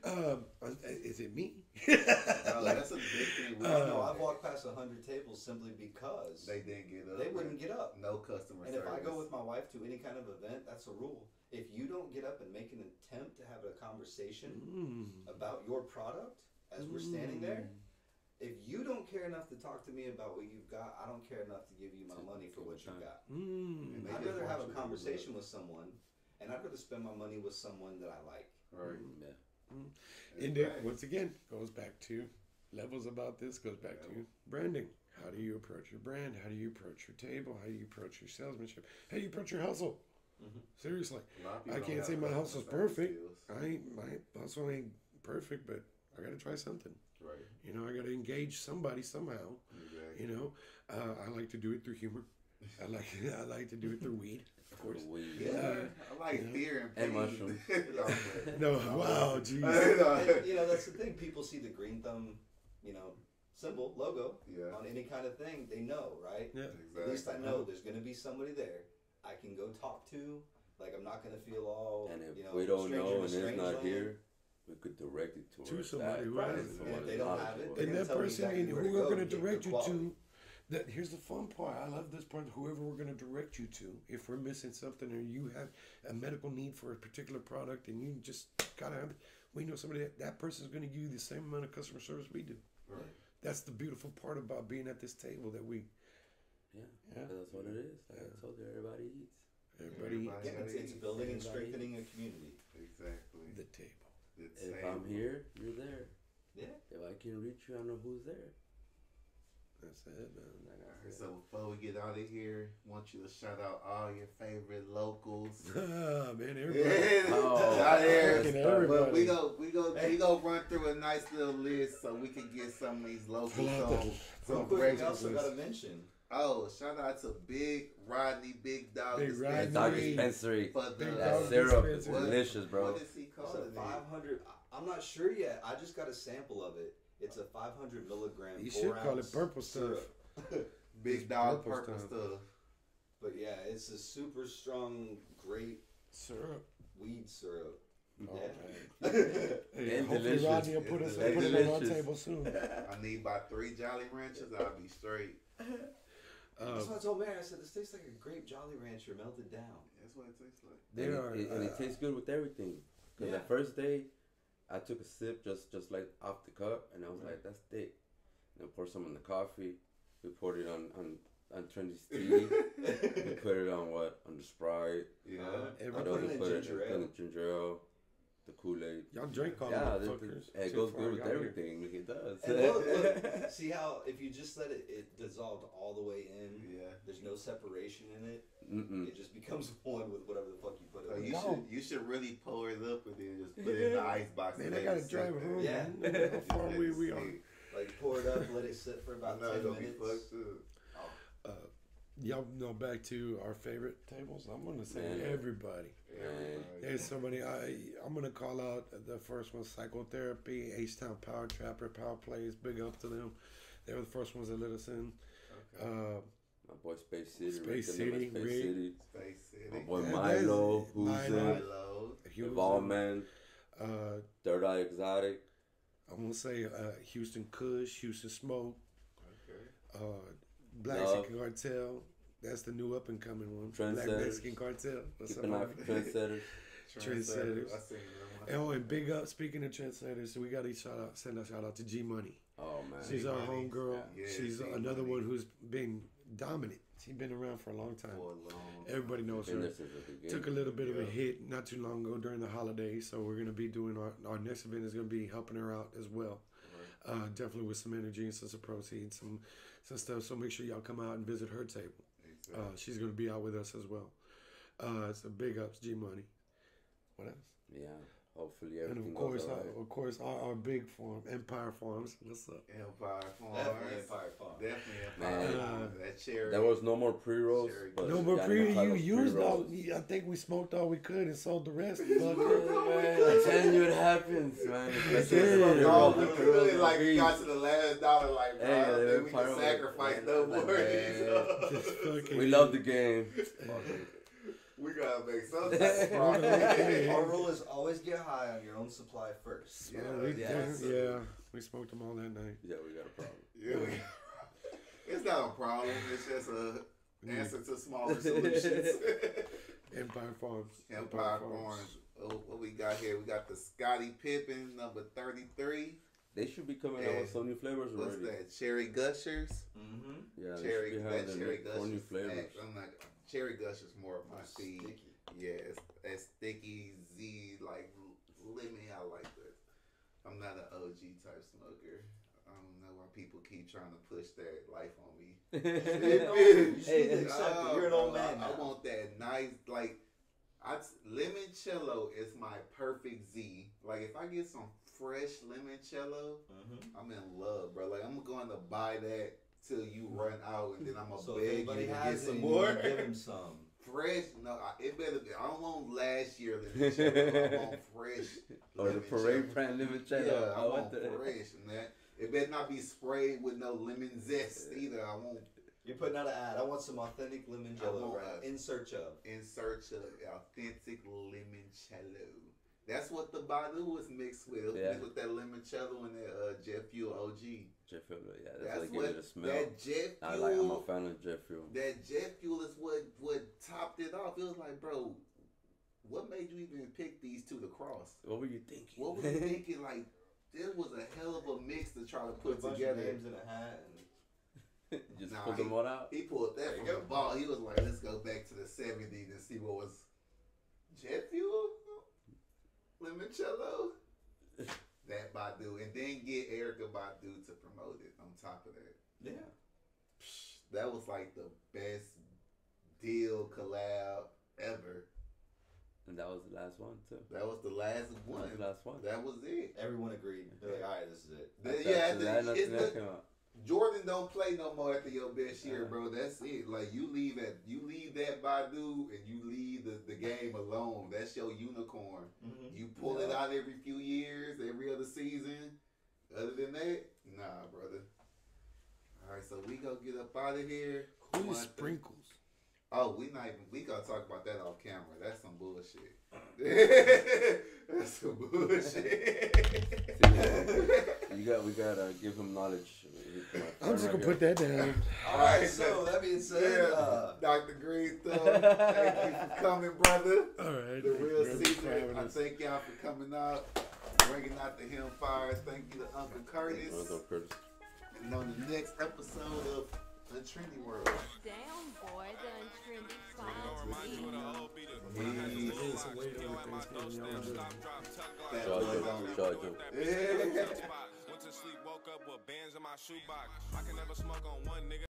Um, uh, is it me? No, that's a big thing. We Uh, no, I've walked past a hundred tables simply because they didn't get up. they wouldn't get up. No customer And if I go with my wife to any kind of event, that's a rule. If you don't get up and make an attempt to have a conversation Mm. about your product as we're standing there, if you don't care enough to talk to me about what you've got, I don't care enough to give you my money for for what you time. got. Mm. I'd rather have a conversation with someone, and I'd rather spend my money with someone that I like. Right. Mm, And That's it once again goes back to levels about this goes back to branding. How do you approach your brand? How do you approach your table? How do you approach your salesmanship? How do you approach your hustle? Mhm. Seriously, A lot of people I can't say my hustle's perfect. skills. I ain't my hustle ain't perfect, but I got to try something. Right. You know, I got to engage somebody somehow. Exactly. You know, uh, I like to do it through humor. I like I like to do it through weed, of course. The weed. Yeah, I like you know. fear and, And pain. mushroom. No, I'm playing. No, I'm wow, playing. jeez. And, you know, that's the thing. People see the green thumb, you know, symbol, logo Yeah. on any kind of thing. They know, right? Yeah. Exactly. At least I know there's going to be somebody there I can go talk to. Like, I'm not going to feel all, And if you know, we don't stranger know and it's not land. here, we could direct it To towards somebody that. who Right. has it. And if they don't have it, and that person exactly and who we're going to to direct you quality. to that here's the fun part i love this part whoever we're going to direct you to if we're missing something or you have a medical need for a particular product and you just gotta have we know somebody that, that person is going to give you the same amount of customer service we do Right. that's the beautiful part about being at this table that we Yeah, Yeah. 'cause that's what it is. Like I told you, everybody eats. everybody Everybody- Yeah, it's, it's building and Everybody- strengthening a community. Exactly. the table It's If same. I'm here, you're there. Yeah. If I can reach you, I know who's there. That's it man And Alright, said, So before we get out of here, want you to shout out all your favorite locals. ah, man Yeah, everybody Oh, out here. fucking But we go, we go, we go run through a nice little list so we can get some of these locals on. the- Real Some great we also got to mention. Oh, shout out to Big Rodney, Big Dog Big Dispensary Rodney. Dog dispensary. for the Big That syrup is dispensary. delicious, bro. What is he calling it? 500. I'm not sure yet. I just got a sample of it. It's a 500 milligram. You four should call it ounce purple stuff. syrup. Big It's dog purple purple stuff. stuff. but yeah, it's a super strong, great Syrup. weed syrup. Oh, Yeah. man. Hey, And hopefully delicious. Rodney will put, us, And put it on our table soon. I need about three Jolly Ranchers. I'll be straight. Uh, That's what I told Mary. I said this tastes like a grape Jolly Rancher melted down. That's what it tastes like. they and, are. it, it- and it uh, tastes good with everything. Because Yeah. the first day, I took a sip just just like off the cup, and I was like, "That's thick." And I poured some in the coffee. We poured it on on on Trendy's tea. we put it on what on the Sprite. Yeah. Uh, Every- I'm What else we put it? ginger Put ale. in ginger ale, the Kool Aid. Y'all drink all Yeah, the the- motherfuckers. it goes good with out here. everything. It does. And look, look, see how if you just let it, it dissolved all the way in. Yeah. There's no separation in it. Mm-mm. It just becomes one with whatever the fuck you put So it. you. No. should you should really pour it up and then just put it in the ice box. Man, and I gotta it drive home. Yeah. man. How far Just away we are. Like pour it up, let it sit for about know ten gonna minutes. fucked. Uh, y'all know back to our favorite tables. I'm gonna say Man. everybody. Everybody. There's somebody I I'm gonna call out the first one, psychotherapy, H Town Power Trapper, Power Plays. Big up to them. They were the first ones that let us in. Okay. Uh, My boy Space City. Space Rick, the name of City, Space Rick. City. Space City. My boy Yeah, Milo, who's Milo. in Milo. he Man, uh, Third Eye Exotic. I'm gonna say uh, Houston Kush, Houston Smoke, Okay. uh, Black Love. Mexican Cartel. That's the new up and coming one. Black Mexican Cartel. What's Keep up, an eye for trendsetters. Trendsetters. I. Oh, and big up. Speaking of trendsetters, we got to shout out, send a shout out to G Money. Oh man. She's our G-Money. homegirl. Yeah, She's G-Money. another one who's been dominant. She's been around for a long time. For a long Everybody knows Been her. there since the. Took a little bit of a hit not too long ago during the holidays, so we're gonna be doing our our next event is gonna be helping her out as well. Uh, definitely with some energy and some, some proceeds, some some stuff. So make sure y'all come out and visit her table. Uh, she's gonna be out with us as well. Uh, it's a big ups, G Money. What else? Yeah. Hopefully And of course, goes uh, alright. of course, our, our big farm, Empire Farms. What's up? Empire Farms. Definitely Empire Farm. Definitely Empire Farms. That cherry. There was no more pre rolls. Sherry. but No more pre. You used all. I think we smoked all we could and sold the rest. Yeah, Fuck. man, I'm telling you, it happens, man. Especially Yeah. when It's you're all- rolling we pre-rolls really like got to the last dollar, like bro, Hey, I don't the think we Empire can sacrifice man, no more. man. Just fucking- We love the game. We gotta make some type of profit. Our rule is always get high on your own supply first. Yeah, we yeah, so- yeah, we smoked them all that night. Yeah, we got a problem. Yeah, we- it's not a problem. It's just a Mm. answer to smaller solutions. Empire Farms. Empire Farms. Oh, what we got here? We got the Scottie Pippen number thirty-three. They should be coming out with some new flavors What's already. that? Cherry Gushers. Mm-hmm. Yeah, they cherry, should be that having cherry the new Gushers. flavors. snacks. I'm like cherry gush is more of my speed. Sticky. Yeah, it's that sticky Z like lemon. I like this. I'm not an OG type smoker. I don't know why people keep trying to push that life on me. You just Hey, need to hey, accept Oh, it. You're an old man I, I now. want that nice like. I limoncello is my perfect Z. Like if I get some fresh limoncello, Mhm. I'm in love, bro. Like I'm going to buy that till you run out, and then I'm gonna So beg you to get some more. need give him some. fresh, no, I, it better be. I don't want last year limoncello. I want fresh. or the parade brand limoncello. Yeah, I I want want that. fresh, and that it better not be sprayed with no lemon zest either. I want You're putting out an ad. I want some authentic lemon I right in search of. in search of authentic limoncello. That's what the Badu was mixed with. It was Yeah. Mixed with that limoncello and that uh, jet fuel OG. Jet fuel, yeah, that's, That's what what it a smell. that jet fuel. I like. I'm a fan of jet fuel. that jet fuel is what what topped it off. It was like, bro, what made you even pick these two to cross? What were you thinking? What were you thinking? Like, this was a hell of a mix to try to Put a bunch together. of names in a hat. And Just Nah, pull them all out. He pulled that There from the ball. He was like, let's go back to the 70s and see what was jet fuel, limoncello, that Badu, and then get Erykah Badu to promote it on top of that. yeah. Psh, That was like the best deal collab ever. And that was the last one too. That was the last That one. was the last one. That was it. Everyone agreed. They're like, all right, this is it. The- yeah, after the- it's the- came out. Jordan don't play no more after your best year, Uh-huh. bro. That's it. Like you leave at you leave that Badu and you leave the, the game alone. That's your unicorn. Mm-hmm. You pull it out every few years, every other season. Other than that, nah, brother. Alright, so we gonna get up out of here. Who One is thing- Sprinkles? Oh, we not even. We gonna talk about that off camera. That's some bullshit. That's some bullshit. You got, we gotta give him knowledge. I'm just gonna put that down. All right, so that being said, Yeah, uh, Dr. Green Thumb, thank you for coming, brother. All right. The real very secret. I thank y'all for coming out, bringing out the him fires. Thank you to Uncle Curtis. Curtis. And on the next episode of The Trendy World. Down, boy, the untrendy science Peace. It's a way over Thanksgiving, y'all do. That Charge was him. Charge him. Went to sleep, woke up with bands in my shoebox. I can never smoke on one nigga.